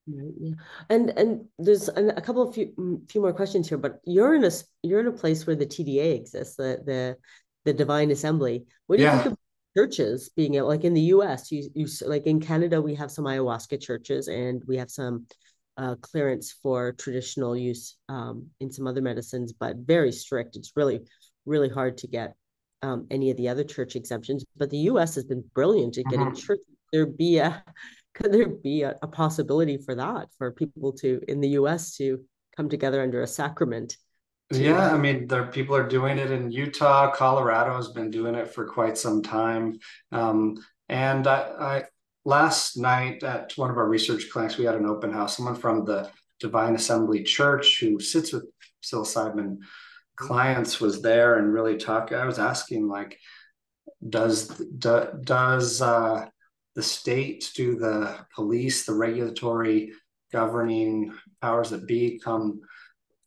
Right, yeah. And and there's a couple of few mm, few more questions here, but you're in a you're in a place where the TDA exists, the the the Divine Assembly. What do you think of churches being able, like in the U.S. You you like in Canada we have some ayahuasca churches and we have some uh, clearance for traditional use um, in some other medicines, but very strict. It's really, really hard to get um, any of the other church exemptions. But the U.S. has been brilliant at getting mm-hmm. church. There be a could there be a, a, possibility for that for people to in the U.S. to come together under a sacrament? Yeah, I mean, there people are doing it in Utah. Colorado has been doing it for quite some time, um, and I, I last night at one of our research clinics, we had an open house. Someone from the Divine Assembly Church who sits with psilocybin clients was there and really talk. I was asking like, does do, does uh, the state, do the police, the regulatory governing powers that be come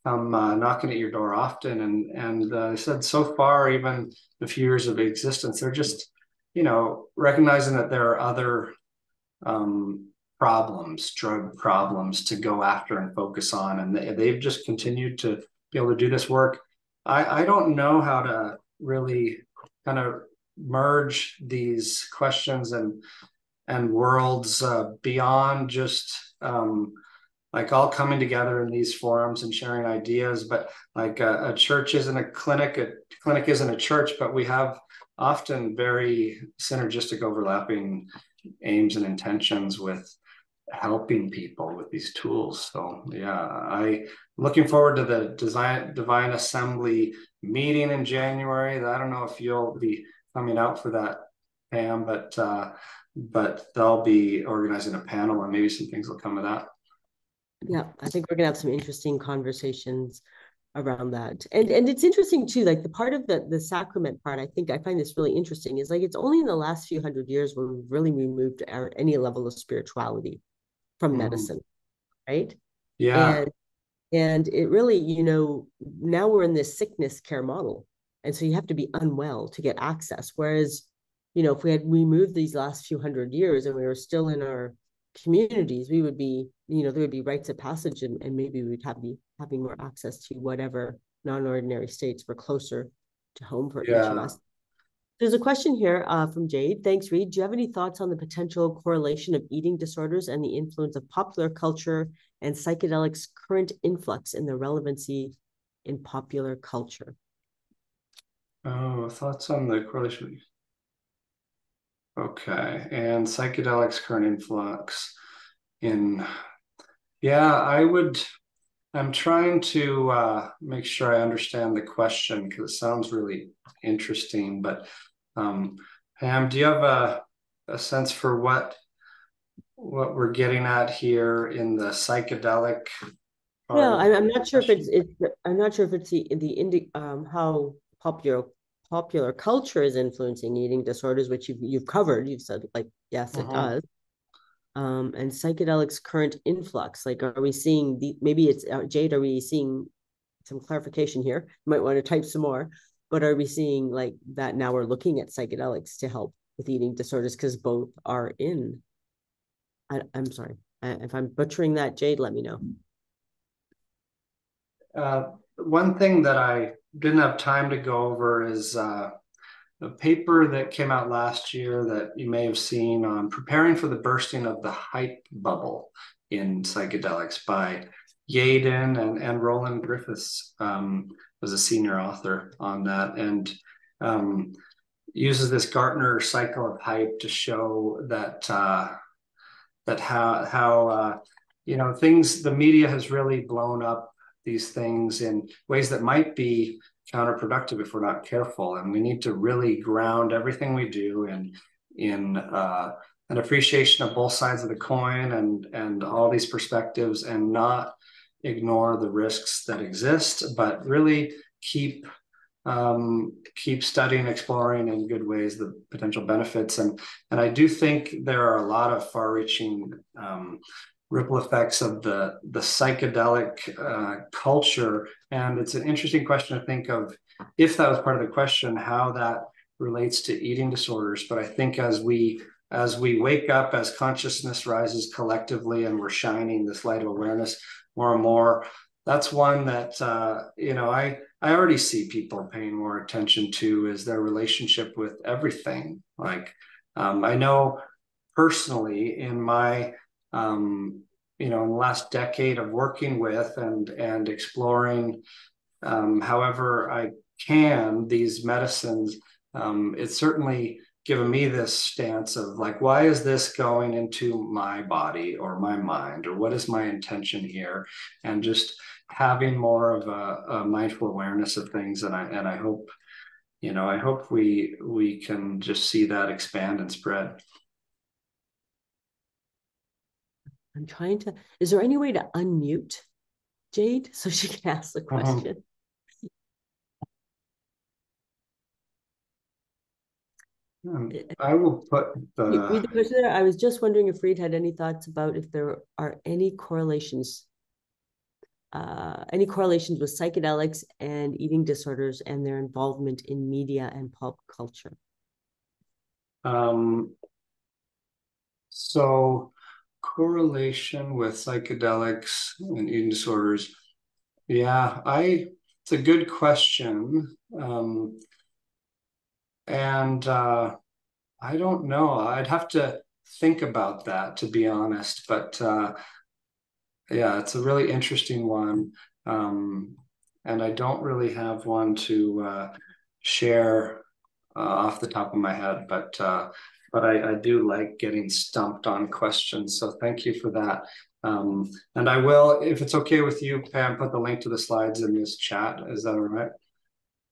come uh, knocking at your door often? And and uh, I said so far, even a few years of existence, they're just you know recognizing that there are other um, problems, drug problems to go after and focus on. And they, they've just continued to be able to do this work. I, I don't know how to really kind of merge these questions and and worlds uh, beyond just um, like all coming together in these forums and sharing ideas but like a, a, church isn't a clinic a clinic isn't a church but we have often very synergistic overlapping aims and intentions with helping people with these tools. So yeah, I looking forward to the design divine assembly meeting in January. I don't know if you'll be coming out for that, Pam, but uh, but they'll be organizing a panel and maybe some things will come of that. Yeah, I think we're gonna have some interesting conversations around that. And and it's interesting too, like the part of the the sacrament part, I think I find this really interesting is like it's only in the last few hundred years where we've really removed our any level of spirituality from mm. medicine, right? Yeah. And and it really, you know, now we're in this sickness care model. And so you have to be unwell to get access. Whereas, you know, if we had removed these last few hundred years and we were still in our communities, we would be, you know, there would be rites of passage and, and maybe we'd have be having more access to whatever non-ordinary states were closer to home for yeah. each of us. There's a question here uh, from Jade. Thanks, Reid. Do you have any thoughts on the potential correlation of eating disorders and the influence of popular culture and psychedelics' current influx in the relevancy in popular culture? Oh, thoughts on the correlation? Okay, and psychedelics' current influx in, yeah, I would. I'm trying to uh, make sure I understand the question because it sounds really interesting. But um, Pam, do you have a, a sense for what what we're getting at here in the psychedelic? Well, I'm, I'm not sure if it's it's I'm not sure if it's the the indi um how popular popular culture is influencing eating disorders, which you've you've covered. You've said like yes, uh -huh. it uh-huh. does. Um, and psychedelics current influx. Like, are we seeing the maybe it's uh, Jade? Are we seeing some clarification here? You might want to type some more but are we seeing like that now we're looking at psychedelics to help with eating disorders because both are in I, am sorry if i'm butchering that jade let me know uh, one thing that i didn't have time to go over is uh, a paper that came out last year that you may have seen on preparing for the bursting of the hype bubble in psychedelics by Yaden and, and Roland Griffiths. Um, was a senior author on that and um, uses this Gartner cycle of hype to show that uh, that how how uh, you know things the media has really blown up these things in ways that might be counterproductive if we're not careful and we need to really ground everything we do in in uh, an appreciation of both sides of the coin and and all these perspectives and not ignore the risks that exist, but really keep um, keep studying, exploring in good ways the potential benefits. And and I do think there are a lot of far-reaching um, ripple effects of the the psychedelic uh, culture. And it's an interesting question to think of if that was part of the question, how that relates to eating disorders. But I think as we as we wake up, as consciousness rises collectively, and we're shining this light of awareness, more and more. That's one that uh, you know I I already see people paying more attention to is their relationship with everything. Like um, I know personally in my um, you know in the last decade of working with and and exploring um, however I can these medicines. Um, it's certainly given me this stance of like why is this going into my body or my mind or what is my intention here and just having more of a, a mindful awareness of things and i and i hope you know i hope we we can just see that expand and spread i'm trying to is there any way to unmute jade so she can ask the uh-huh. question Um, I will put the. The question there. I was just wondering if Reid had any thoughts about if there are any correlations, uh, any correlations with psychedelics and eating disorders and their involvement in media and pop culture. Um, so, correlation with psychedelics and eating disorders. Yeah, I. It's a good question. Um, and uh, I don't know. I'd have to think about that to be honest. But uh, yeah, it's a really interesting one. Um, and I don't really have one to uh, share uh, off the top of my head, but uh, but I, I, do like getting stumped on questions. So thank you for that. Um, and I will, if it's okay with you, Pam, put the link to the slides in this chat. Is that all right?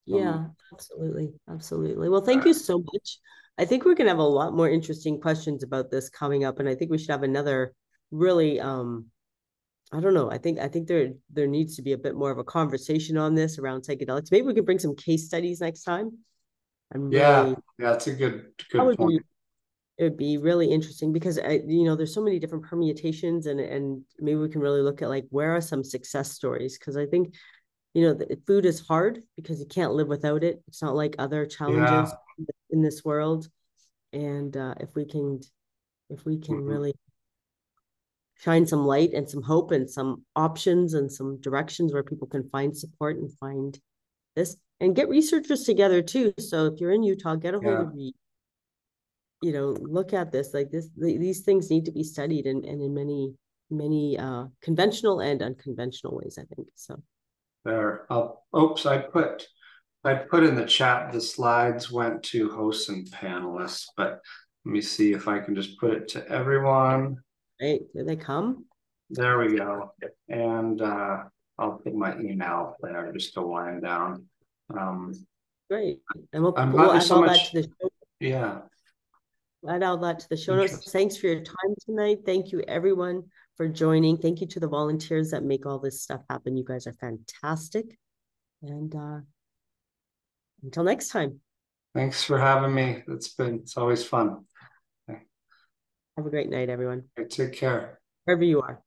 Yeah, um, absolutely. Absolutely. Well, thank you so much. I think we're going to have a lot more interesting questions about this coming up. And I think we should have another really, um, I don't know. I think I think there there needs to be a bit more of a conversation on this around psychedelics. Maybe we could bring some case studies next time. I'm yeah, really, yeah, that's a good good point. Be, it would be really interesting because I, you know, there's so many different permutations, and and maybe we can really look at like where are some success stories because I think you know, the, food is hard because you can't live without it. It's not like other challenges yeah. in this world. And uh, if we can, if we can mm-hmm. really shine some light and some hope and some options and some directions where people can find support and find this, and get researchers together too. So if you're in Utah, get a hold Yeah. of Reid. You know, look at this, like this, the- these things need to be studied and, and in many, many uh conventional and unconventional ways, I think, so. There, oh, oops, I put, I put in the chat, the slides went to hosts and panelists, but let me see if I can just put it to everyone. Right, here they come. There we go. And uh, I'll put my email there just to wind down. Um, Great. And we'll, I'm glad we'll add so all that much- to the, show- yeah, add all that to the show notes. Thanks for your time tonight. Thank you, everyone, for joining. Thank you to the volunteers that make all this stuff happen. You guys are fantastic. And uh until next time, thanks for having me. It's been, it's always fun. have a great night, everyone, Take care. wherever you are.